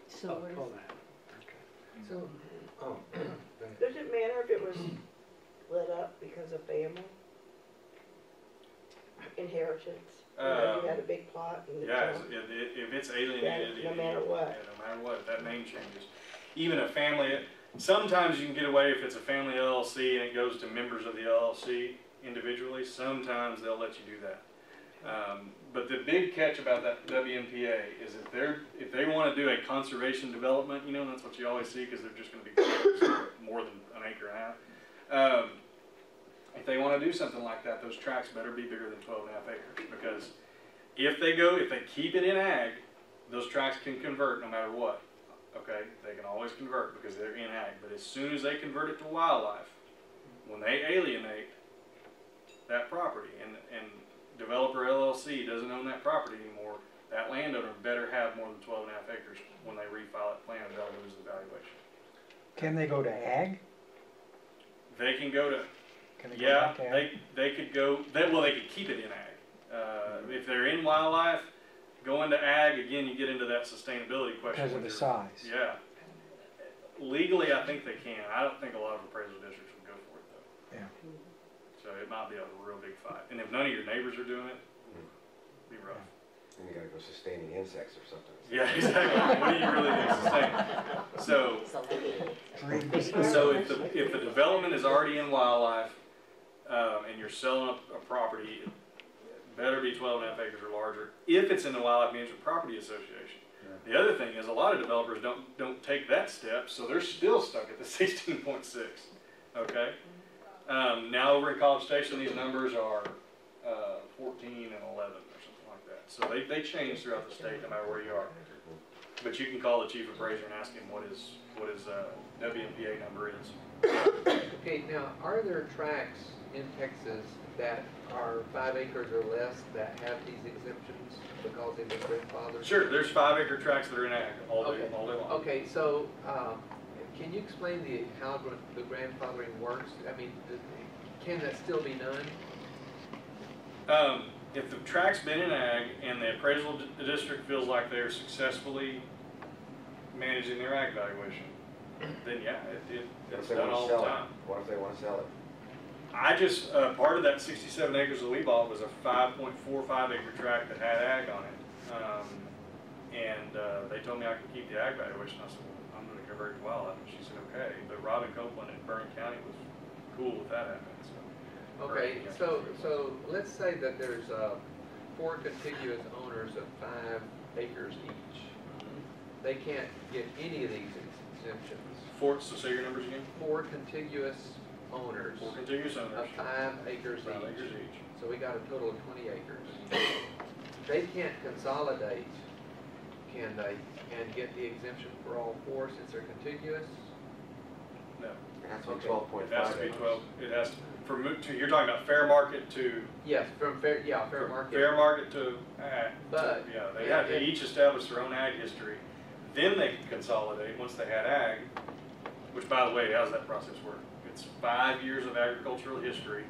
S8: So
S5: Oh,
S8: what
S5: twelve
S8: is,
S5: and a half, okay.
S8: so
S6: Oh,
S9: Does it matter if it was split up because of family? Inheritance? You know, you had a big plot and it's,
S1: Yeah,
S9: um,
S1: if, if- if it's alienated.
S9: Yeah, no
S1: it-
S9: matter what.
S1: Yeah, no matter what, that name changes. Even a family, sometimes you can get away if it's a family LLC and it goes to members of the LLC individually, sometimes they'll let you do that. Um, but the big catch about that WMPA is if they're, if they wanna do a conservation development, you know, that's what you always see, cause they're just gonna be (coughs) more than an acre and a half. Um, if they wanna do something like that, those tracks better be bigger than twelve and a half acres, because if they go, if they keep it in ag, those tracks can convert no matter what. Okay, they can always convert because they're in ag, but as soon as they convert it to wildlife, when they alienate that property and, and developer LLC doesn't own that property anymore, that landowner better have more than twelve and a half acres when they refile that plan, or they'll lose the valuation.
S7: Can they go to ag?
S1: They can go to,
S7: Can they go
S1: Yeah,
S7: back to
S1: they, they could go, they, well, they could keep it in ag. Uh, if they're in wildlife, going to ag, again, you get into that sustainability question.
S7: Because of the size?
S1: Yeah. Legally, I think they can. I don't think a lot of appraisal districts would go for it though.
S7: Yeah.
S1: So it might be a real big fight. And if none of your neighbors are doing it, be rough.
S6: And you gotta go sustaining insects or something.
S1: Yeah, exactly. What do you really do to sustain? So, So if the, if the development is already in wildlife, um, and you're selling a, a property, it better be twelve and a half acres or larger, if it's in the Wildlife Management Property Association. The other thing is, a lot of developers don't, don't take that step, so they're still stuck at the (laughs) sixteen point six, okay? Um, now over in College Station, these numbers are, uh, fourteen and eleven or something like that. So they, they change throughout the state, no matter where you are. But you can call the chief appraiser and ask him what his, what his, uh, WMPA number is.
S4: Okay, now, are there tracks in Texas that are five acres or less that have these exemptions because they've been grandfathered?
S1: Sure, there's five acre tracts that are in ag all day,
S4: Okay.
S1: all day long.
S4: Okay, so, um, can you explain the, how the grandfathering works? I mean, th- can that still be done?
S1: Um, if the track's been in ag and the appraisal di- district feels like they're successfully managing their ag valuation, then yeah, it, it,
S6: What
S1: it's
S6: if they
S1: done
S6: wanna
S1: all the
S6: sell it?
S1: time.
S6: What if they wanna sell it?
S1: I just, uh, part of that sixty-seven acres that we bought was a five point four five acre tract that had ag on it. Um, and, uh, they told me I could keep the ag valuation, I said, well, I'm gonna convert it to wildlife, and she said, okay, but Robin Copeland in Burnet County was cool with that happening, so.
S4: Okay, so, so let's say that there's, uh, four contiguous owners of five acres each. They can't get any of these exemptions.
S1: Four, so say your numbers again?
S4: Four contiguous owners
S1: Four contiguous
S4: of
S1: owners,
S4: five acres
S1: five acres
S4: each.
S1: each.
S4: So we got a total of twenty acres. They can't consolidate, can they, and get the exemption for all four since they're contiguous?
S1: No,
S6: It has to be
S4: Okay.
S6: twelve point
S1: it has
S6: five
S1: to be twelve, it has, to mo- to, you're talking about fair market to,
S4: Yes, from fair, yeah, fair market.
S1: fair market to uh, ag.
S4: But-
S1: Yeah, they have to each establish their own ag history, then they can consolidate, once they had ag, which by the way, how's that process work? It's five years of agricultural history,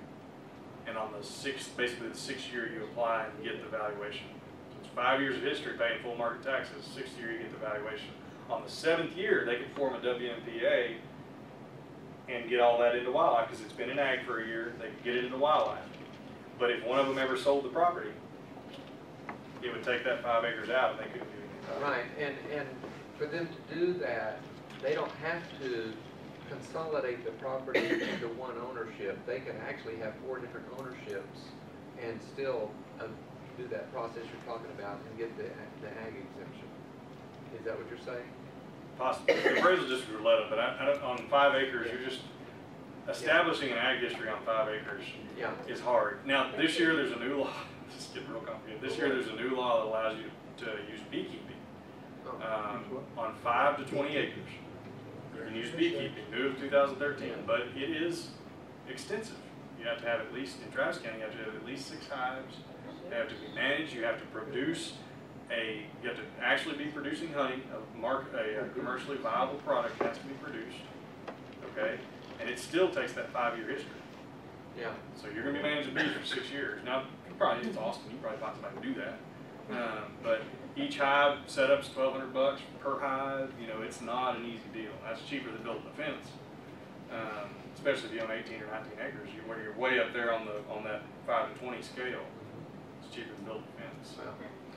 S1: and on the sixth, basically the sixth year you apply and get the valuation. So it's five years of history paying full market taxes, sixth year you get the valuation. On the seventh year, they can form a WMPA and get all that into wildlife, because it's been in ag for a year, they can get it into wildlife. But if one of them ever sold the property, it would take that five acres out and they couldn't do anything.
S4: Right, and, and for them to do that, they don't have to consolidate the property into one ownership. They can actually have four different ownerships and still, uh, do that process you're talking about and get the, the ag exemption. Is that what you're saying?
S1: Possibly, the appraisal district would let it, but I, I don't, on five acres, you're just, establishing an ag history on five acres
S4: Yeah,
S1: is hard. Now, this year, there's a new law, (laughs) this is getting real complicated, this year, there's a new law that allows you to use beekeeping,
S4: Oh,
S1: um, on five to twenty acres. You can use beekeeping, new of two thousand thirteen, but it is extensive. You have to have at least, in Travis County, you have to have at least six hives, they have to be managed, you have to produce a, you have to actually be producing honey, a mark, a uh, commercially viable product has to be produced, okay? And it still takes that five-year history.
S4: yeah,
S1: So you're gonna be managing bees for six years. Now, probably, it's Austin, you probably find somebody to do that. Um, but each hive setup's twelve hundred bucks per hive, you know, it's not an easy deal. That's cheaper than building a fence. Um, especially if you own eighteen or nineteen acres, you, where you're way up there on the, on that five to twenty scale. It's cheaper than building a fence.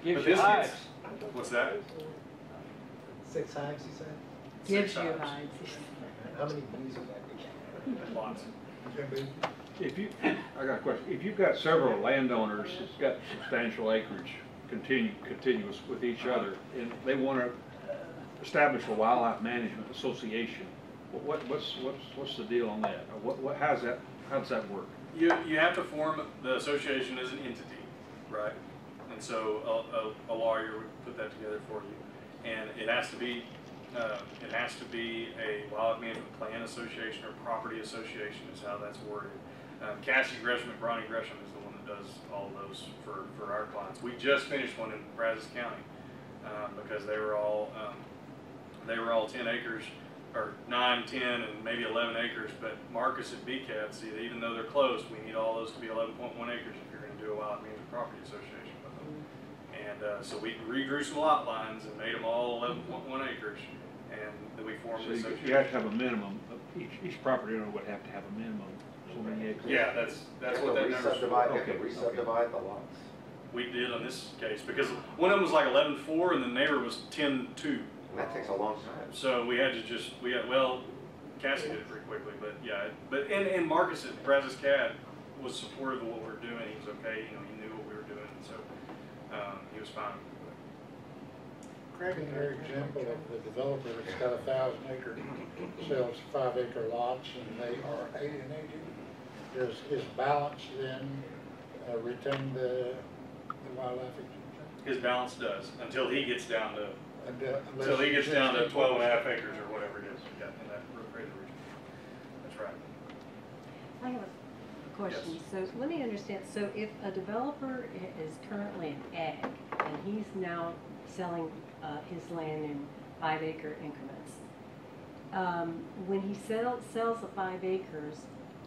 S5: Gives
S1: But
S5: you
S1: this
S5: hives.
S1: gets- What's that?
S6: Six hives, you said?
S1: Six
S10: Gives you
S1: times.
S10: hives.
S6: How many bees would that be?
S1: Lots.
S2: If you, I got a question, if you've got several landowners that's got substantial acreage continu, continuous with each other, and they wanna establish a wildlife management association, what, what's, what's, what's the deal on that? Or what, what, how's that, how does that work?
S1: You, you have to form the association as an entity, right? And so a, a, a lawyer would put that together for you. And it has to be, uh, it has to be a wildlife management plan association or property association is how that's worded. Um, Cassie Gresham and Ronnie Gresham is the one that does all those for, for our clients. We just finished one in Brazos County, um, because they were all, um, they were all ten acres, or nine, ten, and maybe eleven acres, but Marcus and BCAD, see, even though they're close, we need all those to be eleven point one acres if you're gonna do a wild management property association. And, uh, so we redrew some lot lines and made them all eleven point one acres, and then we formed
S2: So
S1: the
S2: you,
S1: association.
S2: you have to have a minimum, of each, each property owner would have to have a minimum, so many acres.
S1: Yeah, that's, that's
S6: You
S1: what
S6: have
S1: that
S6: to
S1: number's for.
S6: re-subdivide,
S2: Okay,
S6: to
S2: okay.
S6: re-subdivide the lots.
S1: We did on this case, because one of them was like eleven four and the neighbor was ten two.
S6: And that takes a long time.
S1: So we had to just, we had, well, Cassie did it pretty quickly, but yeah, but, and, and Marcus at Brazos CAD was supportive of what we were doing, he was okay, you know, he knew what we were doing, and so, um, he was fine.
S11: Craig, in your example of the developer that's got a thousand acre, sells five acre lots and they are alienated, does his balance then uh, retain the the wildlife exemption?
S1: His balance does, until he gets down to,
S11: And, uh, unless-
S1: until he gets down to twelve and a half acres or whatever it is, yeah, in that greater region. That's right.
S10: I have a question. So let me understand, so if a developer i- is currently an ag and he's now selling uh, his land in five acre increments, um, when he sells, sells the five acres,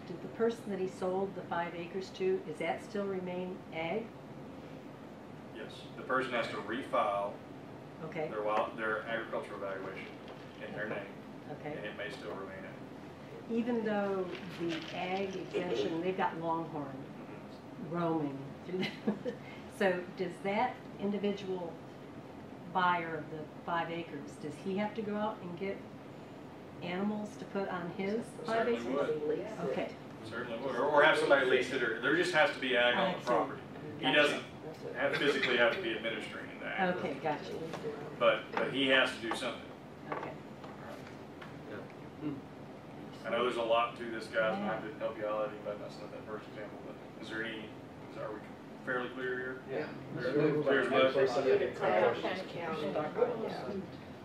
S10: did the person that he sold the five acres to, does that still remain ag?
S1: Yes, the person has to refile
S10: Okay,
S1: their wild, their agricultural evaluation in their name,
S10: okay.
S1: and it may still remain in.
S10: Even though the ag exemption, they've got Longhorn roaming through the, (laughs) so does that individual buyer of the five acres, does he have to go out and get animals to put on his five
S1: Certainly
S10: acres?
S1: would.
S10: Okay,
S1: Certainly would, or, or have somebody lease it, or, there just has to be ag on the
S10: see.
S1: property. He
S10: Gotcha.
S1: doesn't have, physically have to be administering the ag.
S10: okay, gotcha,
S1: But, but he has to do something.
S10: okay.
S1: I know there's a lot to this, guys, and I didn't help you out, anybody messing up that first example, but is there any, is, are we fairly clear here?
S4: Yeah.
S1: Clear clear as mud?
S9: Yeah.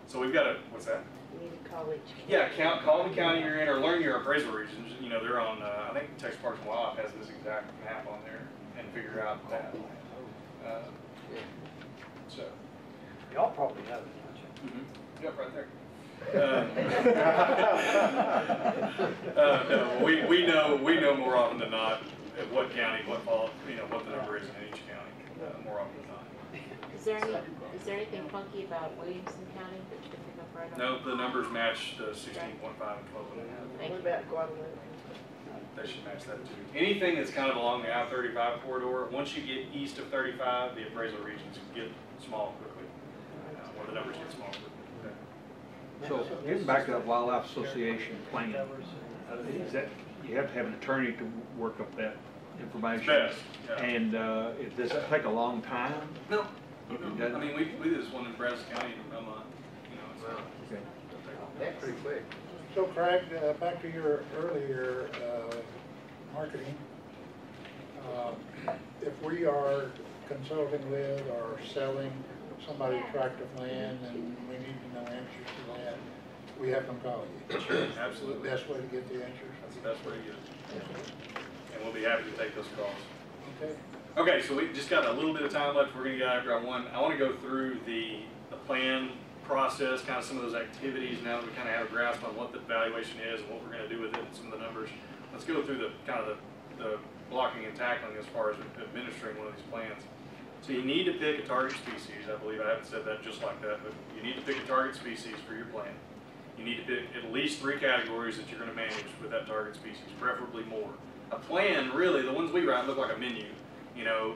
S1: So we've got a, what's that?
S9: You need to call each.
S1: Yeah, count, call the county you're in, or learn your appraisal regions, you know, they're on, uh, I think Texas Parks and Wildlife has this exact map on there, and figure out that. Uh, So.
S5: Y'all probably have it, don't you?
S1: Yep, right there. Uh, (laughs) uh, no, we, we know, we know more often than not at what county, what fall, you know, what the number is in each county, uh, more often than not.
S12: Is there any, is there anything funky about Williamson County that you can pick up right?
S1: No, the numbers match the sixteen point five and twelve and a half.
S9: What about Guadalupe?
S1: They should match that too. Anything that's kind of along the I-35 corridor, once you get east of thirty-five, the appraisal regions get small quickly. Uh, Or the numbers get small quickly.
S2: So getting back to that wildlife association plan, is that, you have to have an attorney to work up that
S1: It's
S2: information?
S1: best, yeah.
S2: And, uh, it- does that take a long time?
S1: No, no, I mean, we, we did this one in Brazos County in Belmont, you know, it's,
S4: Wow.
S2: Okay.
S1: a
S4: That's pretty quick.
S11: So Craig, uh, back to your earlier uh, marketing. um, If we are consulting with or selling somebody a tract of land and we need to know answers to that, we have them call you.
S1: Absolutely.
S11: The best way to get the answers.
S1: That's the best way to get it. And we'll be happy to take those calls.
S11: Okay.
S1: Okay, so we just got a little bit of time left. We're gonna get after I want, I wanna go through the, the plan process, kind of some of those activities now that we kind of have a grasp on what the valuation is and what we're gonna do with it and some of the numbers. Let's go through the, kind of the, the blocking and tackling as far as administering one of these plans. So you need to pick a target species. I believe I haven't said that just like that, but you need to pick a target species for your plan. You need to pick at least three categories that you're gonna manage with that target species, preferably more. A plan, really, the ones we write look like a menu, you know,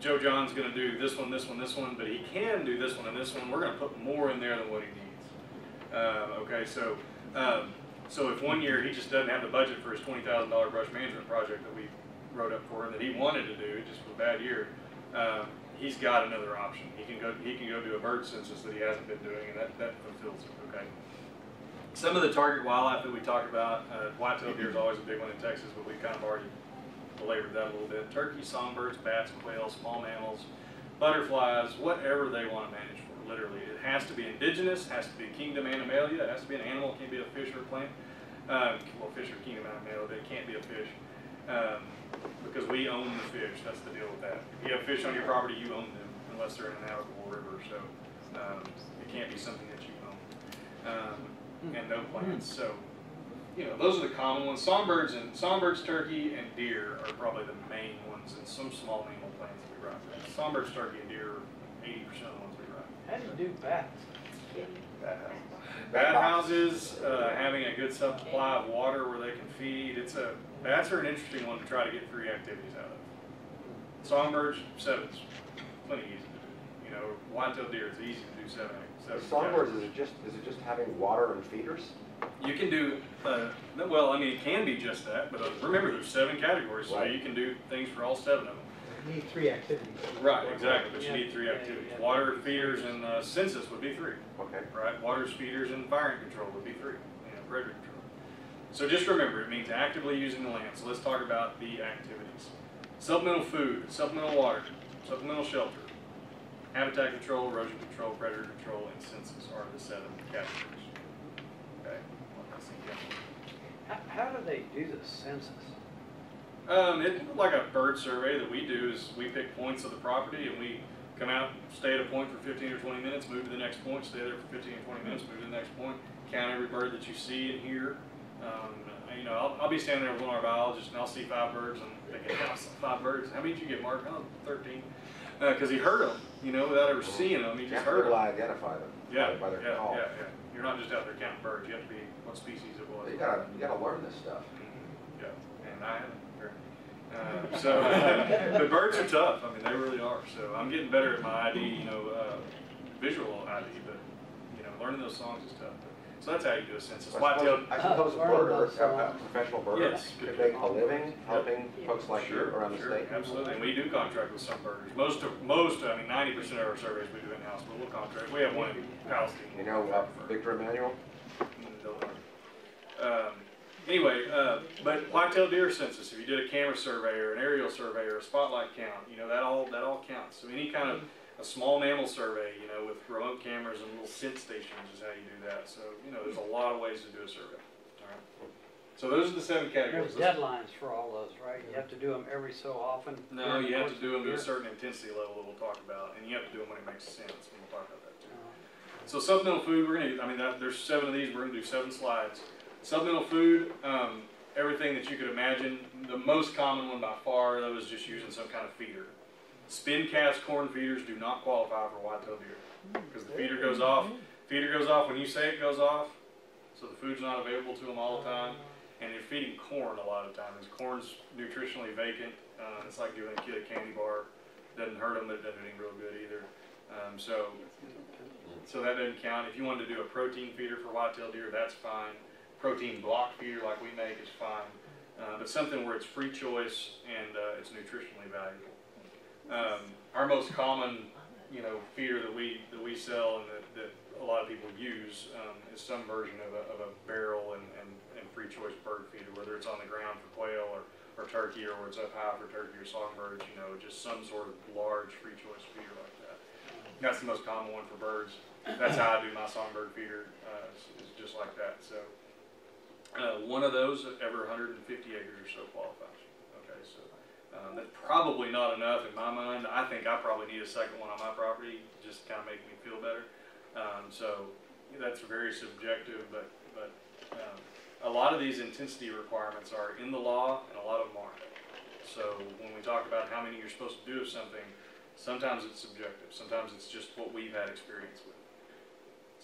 S1: Joe John's gonna do this one, this one, this one, but he can do this one and this one, we're gonna put more in there than what he needs. Uh, okay, so, um, so if one year he just doesn't have the budget for his twenty thousand dollar brush management project that we wrote up for him that he wanted to do, just was a bad year, um, he's got another option. He can go, he can go do a bird census that he hasn't been doing, and that, that fulfills it, okay? Some of the target wildlife that we talked about, uh, white-tailed deer is always a big one in Texas, but we've kind of already belabored that a little bit. Turkeys, songbirds, bats, quail, small mammals, butterflies, whatever they want to manage for, literally. It has to be indigenous, has to be kingdom animalia, it has to be an animal, it can't be a fish or a plant. Um, well, fish are kingdom animalia, but it can't be a fish. Um, because we own the fish, that's the deal with that. If you have fish on your property, you own them, unless they're in an navigable river, so, um, it can't be something that you own. Um, and no plants, so, you know, those are the common ones. Songbirds and, songbirds, turkey, and deer are probably the main ones, and some small animal plants that we ride. Songbirds, turkey, and deer are eighty percent of the ones we ride.
S5: How do you do bats?
S1: Bat houses, uh, having a good supply of water where they can feed, it's a, bats are an interesting one to try to get three activities out of. Songbirds, sevens, plenty easy to do. You know, white-tailed deer, it's easy to do seven, seven.
S6: Songbirds, is it just, is it just having water and feeders?
S1: You can do, uh, well, I mean, it can be just that, but uh, remember, there's seven categories, so
S6: Right.
S1: you can do things for all seven of them.
S7: You Need three activities.
S1: Right, exactly, but you need three activities.
S5: yeah.
S1: Water, feeders, and uh, census would be three.
S6: Okay.
S1: right? Water feeders, and firing control would be three, you know, predator control. So just remember, it means actively using the land. So let's talk about the activities. Supplemental food, supplemental water, supplemental shelter, habitat control, erosion control, predator control, and census are the seven categories. Okay? Well, that's the-
S5: How, how do they do the census?
S1: Um, it, like a bird survey that we do is we pick points of the property and we come out, stay at a point for fifteen or twenty minutes, move to the next point, stay there for fifteen or twenty minutes, move to the next point, count every bird that you see and hear. Um, you know, I'll, I'll be standing there with one of our biologists and I'll see five birds and thinking, "Wow, five birds, how many did you get, Mark? Oh, thirteen. Uh, cause he heard them, you know, without ever seeing them, he just heard them.
S6: identify them
S1: Yeah,
S6: by their
S1: yeah,
S6: call.
S1: yeah, yeah. You're not just out there counting birds, you have to be what species it was.
S6: You gotta, you gotta learn this stuff.
S1: Yeah, and I haven't. Uh, so, (laughs) uh, the birds are tough. I mean, they really are. So I'm getting better at my ID, you know, uh, visual ID, but you know, learning those songs is tough. So that's how you do a census.
S6: I suppose, I suppose a
S5: Learn
S6: birder,
S5: those
S6: a, a
S5: songs.
S6: professional birder,
S1: Yes.
S6: could make a living helping folks like you
S1: Sure,
S6: around the
S1: sure,
S6: state.
S1: Absolutely, and we do contract with some birders. Most of, most, I mean, ninety percent of our surveys we do in-house, but we'll contract. We have one in Palestine.
S6: You know, uh, Victor Emanuel?
S1: Um, anyway, uh, but white-tailed deer census, if you did a camera survey or an aerial survey or a spotlight count, you know, that all, that all counts. So any kind of, a small mammal survey, you know, with remote cameras and little scent stations is how you do that. So, you know, there's a lot of ways to do a survey, all right? So those are the seven categories.
S5: There's deadlines for all those, right? You have to do them every so often.
S1: No, you have to do them
S5: the
S1: to a certain intensity level that we'll talk about, and you have to do them when it makes sense, and we'll talk about that too.
S5: Uh,
S1: So supplemental food, we're gonna, I mean, that, there's seven of these, we're gonna do seven slides. Supplemental food, um, everything that you could imagine, the most common one by far, though, is just using some kind of feeder. Spin cast corn feeders do not qualify for white-tailed deer, because the feeder goes off, feeder goes off when you say it goes off, so the food's not available to them all the time. And they're feeding corn a lot of times. Corn's nutritionally vacant. Uh, it's like giving a kid a candy bar. Doesn't hurt them, but it doesn't do any real good either. Um, so, so that doesn't count. If you wanted to do a protein feeder for white-tailed deer, that's fine. Protein block feeder like we make is fine. Uh, but something where it's free choice and uh, it's nutritionally valuable. Um, our most common, you know, feeder that we that we sell and that, that a lot of people use um, is some version of a, of a barrel and, and, and free choice bird feeder, whether it's on the ground for quail or, or turkey or it's up high for turkey or songbirds, you know, just some sort of large free choice feeder like that. That's the most common one for birds. That's how I do my songbird feeder, uh, is, is just like that. So uh, one of those every 150 acres or so qualifies. Um, that's probably not enough in my mind. I think I probably need a second one on my property just to kind of make me feel better. Um, so that's very subjective, but but um, a lot of these intensity requirements are in the law, and a lot of them aren't. So when we talk about how many you're supposed to do of something, sometimes it's subjective. Sometimes it's just what we've had experience with.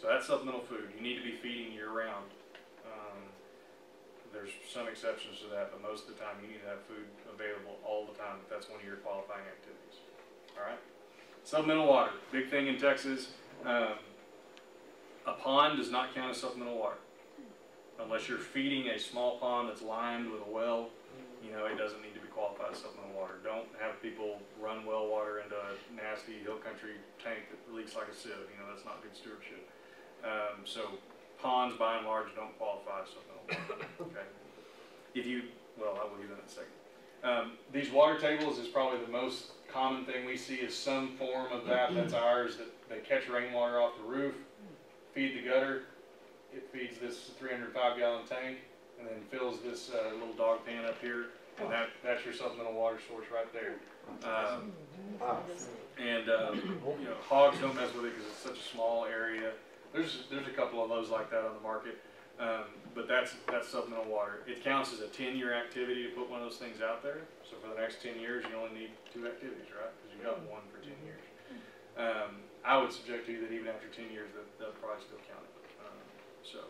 S1: So that's supplemental food. You need to be feeding year round. Um, there's some exceptions to that, but most of the time you need to have food available all the time. if That's one of your qualifying activities. all right? Supplemental water, big thing in Texas. Um, a pond does not count as supplemental water. Unless you're feeding a small pond that's lined with a well, you know, it doesn't need to be qualified as supplemental water. Don't have people run well water into a nasty hill country tank that leaks like a sieve, you know, that's not good stewardship. Um, so ponds by and large don't qualify as supplemental water, okay? If you, well, I will give that in a second. Um, these water tables is probably the most common thing we see is some form of that, that's ours, that they catch rainwater off the roof, feed the gutter, it feeds this three hundred five gallon tank, and then fills this, uh, little dog pan up here, and that, that's your supplemental water source right there. Um, and, um, you know, hogs don't mess with it because it's such a small area. There's, there's a couple of those like that on the market. Um, but that's, that's supplemental water. It counts as a ten-year activity to put one of those things out there. So for the next ten years, you only need two activities, right? Because you got one for ten years. Um, I would subject to you that even after ten years, that, they'll probably still count it. Um, so,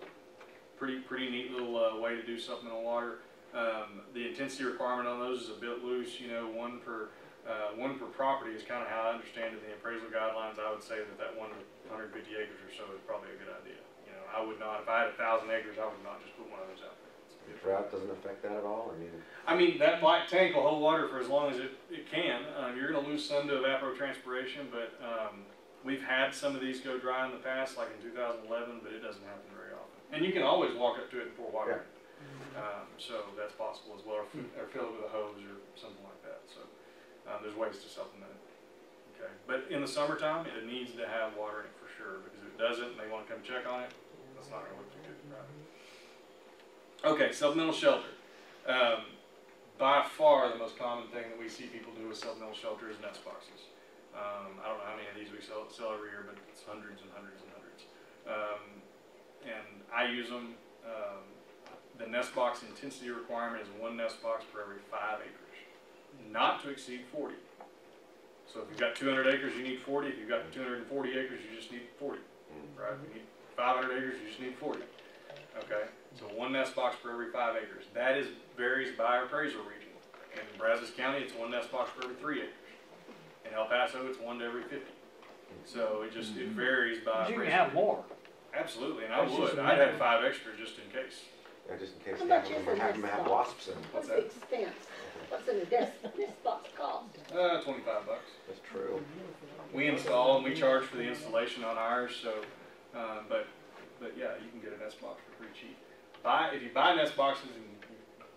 S1: pretty, pretty neat little, uh, way to do supplemental water. Um, the intensity requirement on those is a bit loose, you know, one per, uh, one per property is kind of how I understand it in the appraisal guidelines. I would say that that one hundred fifty acres or so is probably a good idea. You know, I would not, if I had a thousand acres, I would not just put one of those out there. It's-
S6: Drought doesn't affect that at all, I mean,
S1: I mean, that black tank will hold water for as long as it, it can. Um, you're gonna lose some to evapotranspiration, but, um, we've had some of these go dry in the past, like in two thousand eleven, but it doesn't happen very often. And you can always walk up to it and pour water. in. Um, so that's possible as well, or, f- or fill it with a hose or something like that, so, um, there's ways to supplement it. Okay, but in the summertime, it needs to have water in it for sure, because if it doesn't, and they wanna come check on it, that's not gonna look too good, right? Okay, supplemental shelter. Um, by far, the most common thing that we see people do with supplemental shelter is nest boxes. Um, I don't know how many of these we sell, sell every year, but it's hundreds and hundreds and hundreds. Um, and I use them, um, the nest box intensity requirement is one nest box per every five acres, not to exceed forty. So if you've got two hundred acres, you need forty, if you've got two hundred and forty acres, you just need forty, mm-hmm. right? If you need five hundred acres, you just need forty, okay? So one nest box for every five acres. That is, varies by appraisal region. In Brazos County, it's one nest box for every three acres. In El Paso, it's one to every fifty. So it just, it mm-hmm. varies by.
S5: You can
S1: appraisal
S5: have
S1: region.
S5: more.
S1: Absolutely, and I
S5: It's just
S1: would.
S5: a
S1: I'd have five extra just in case.
S6: yeah, just in case
S8: How
S6: you
S8: much
S6: have,
S8: is
S6: them-
S8: a
S6: have, them
S8: nest
S6: have
S8: box?
S6: wasps in,
S8: What's
S1: What's
S8: the expense? What's in a desk, this box cost?
S1: Uh, twenty-five bucks.
S6: that's true.
S1: We install and we charge for the installation on ours, so, uh, but, but yeah, you can get a nest box for pretty cheap. Buy, if you buy nest boxes and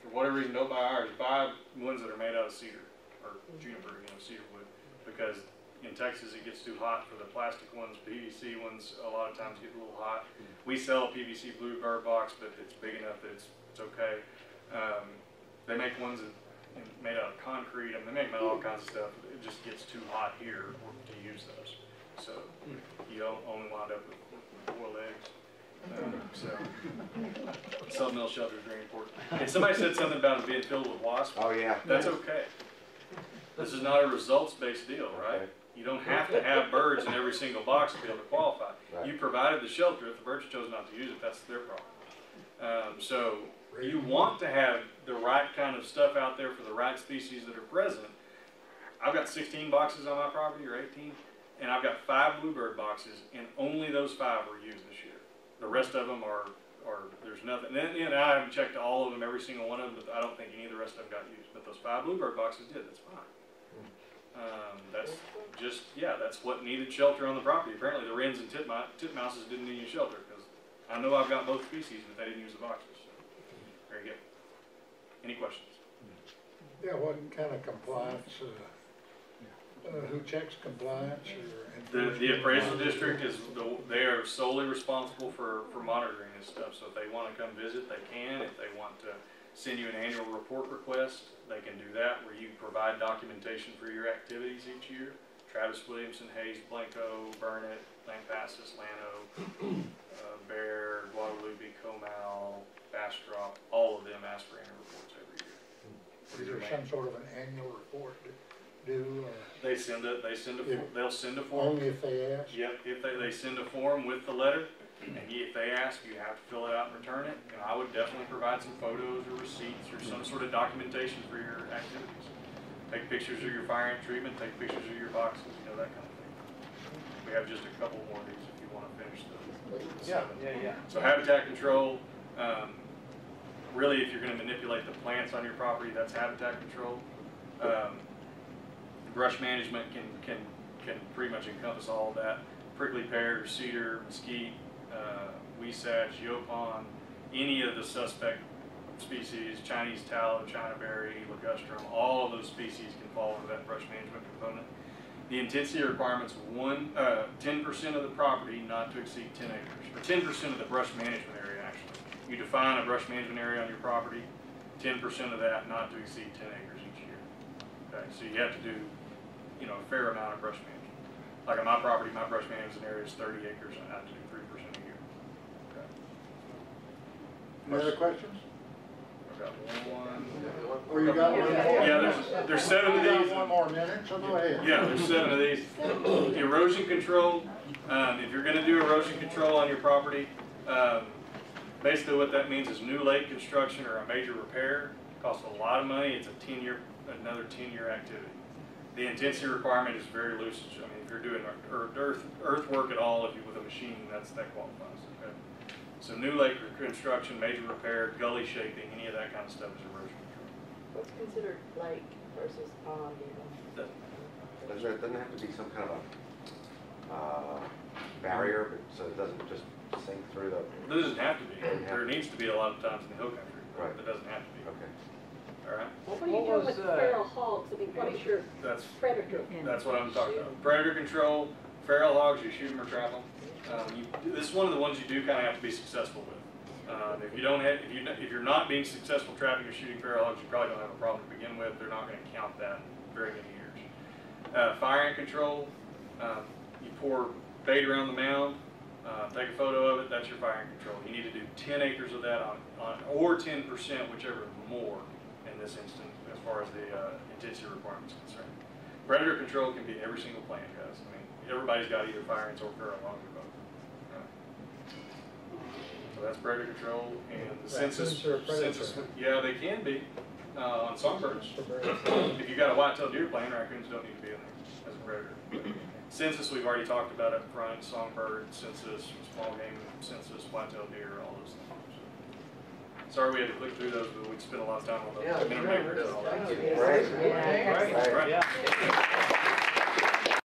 S1: for whatever reason don't buy ours, buy ones that are made out of cedar or juniper, you know, cedar wood. Because in Texas, it gets too hot for the plastic ones, PVC ones, a lot of times get a little hot. We sell a PVC bluebird box, but it's big enough that it's, it's okay. Um, they make ones that, in- made out of concrete, and they make all kinds of stuff. It just gets too hot here to use those. So you don't only wind up with four legs. Um, so supplemental shelter is very important. And somebody said something about it being filled with wasps.
S6: Oh, yeah.
S1: That's okay. This is not a results-based deal, right?
S6: Okay.
S1: You don't have to have birds in every single box to be able to qualify.
S6: Right.
S1: You provided the shelter, if the birds chose not to use it, that's their problem. Um, so, you want to have the right kind of stuff out there for the right species that are present. I've got sixteen boxes on my property, or eighteen, and I've got five bluebird boxes, and only those five were used this year. The rest of them are, are, there's nothing, and, and I haven't checked all of them, every single one of them, but I don't think any of the rest of them got used, but those five bluebird boxes did, that's fine. Um, that's just, yeah, that's what needed shelter on the property. Apparently the wrens and titmouses didn't need any shelter, because I know I've got both species, but they didn't use the boxes. There you go. Any questions?
S11: Yeah, what kind of compliance, uh, uh, who checks compliance or?
S1: The, the appraisal district is, the- they are solely responsible for, for monitoring this stuff. So if they wanna come visit, they can. If they want to send you an annual report request, they can do that, where you provide documentation for your activities each year. Travis Williamson, Hays, Blanco, Burnet, Lampasas, Llano, uh, Bexar, Guadalupe, Comal, Bastrop, all of them ask for annual reports every year.
S11: Is there some sort of an annual report to do, or
S1: They send a, they send a,
S11: Yeah.
S1: they'll send a form.
S11: only if they ask?
S1: Yep, if they, they send a form with the letter, and you- if they ask, you have to fill it out and return it. And I would definitely provide some photos or receipts or some sort of documentation for your activities. take pictures of your fire ant treatment, take pictures of your boxes, you know, that kind of thing. We have just a couple more of these if you wanna finish those.
S5: Yeah, yeah, yeah.
S1: So habitat control, um, really, if you're gonna manipulate the plants on your property, that's habitat control. Um, brush management can, can, can pretty much encompass all of that. Prickly pear, cedar, mesquite, uh, yaupon, any of the suspect species, Chinese tallow, China berry, ligustrum, all of those species can fall under that brush management component. The intensity requirements, one, uh, ten percent of the property not to exceed ten acres, or ten percent of the brush management area. You define a brush management area on your property, ten percent of that not to exceed ten acres each year. Okay, so you have to do, you know, a fair amount of brush management. Like on my property, my brush management area is thirty acres, and I have to do three percent a year. Okay.
S11: Any other questions?
S1: I've got one.
S11: Or you got one more?
S1: Yeah, there's, there's seven of these.
S11: one more minute, so go ahead.
S1: Yeah, there's seven of these. Erosion control, um, if you're gonna do erosion control on your property, um, basically what that means is new lake construction or a major repair costs a lot of money, it's a ten-year, another ten-year activity. The intensity requirement is very loose, I mean, if you're doing earth, earth, earthwork at all, if you with a machine, that's, that qualifies, okay? So new lake construction, major repair, gully shaping, any of that kind of stuff is erosion control.
S9: What's considered lake versus pond even?
S6: Doesn't doesn't have to be some kind of a, uh, barrier, but so it doesn't just sink through the,
S1: It doesn't have to be, there needs to be a lot of times in the hill country,
S6: Right.
S1: it doesn't have to be,
S6: okay.
S1: all right?
S8: What are you
S5: What
S8: doing with
S5: uh,
S8: feral hogs? I mean, what is your
S1: That's,
S8: predator?
S1: that's what I'm talking about. Predator control, feral hogs, you shoot them or trap them. Um, you, this is one of the ones you do kind of have to be successful with. Um, if you don't have, if you, if you're not being successful trapping or shooting feral hogs, you probably don't have a problem to begin with. They're not gonna count that very many years. Uh, fire ant control, um, you pour bait around the mound, uh, take a photo of it, that's your fire ant control. You need to do ten acres of that on, on, or ten percent, whichever more in this instance, as far as the, uh, intensity requirements concerned. Predator control can be every single plant, guys. I mean, everybody's got either fire ants or feral hogs or both. So that's predator control and the census.
S11: Raccoons are a predator.
S1: census- Yeah, they can be, uh, on songbirds. If you got a white-tailed deer playing, raccoons don't need to be in there as a predator. Census, we've already talked about up front, songbird, census, small game census, white-tailed deer, all those things. Sorry we had to click through those, but we spent a lot of time on
S4: Yeah,
S1: the minute makers and all that.
S4: Thank you.
S6: Great.
S5: Great,
S1: Right.
S5: yeah.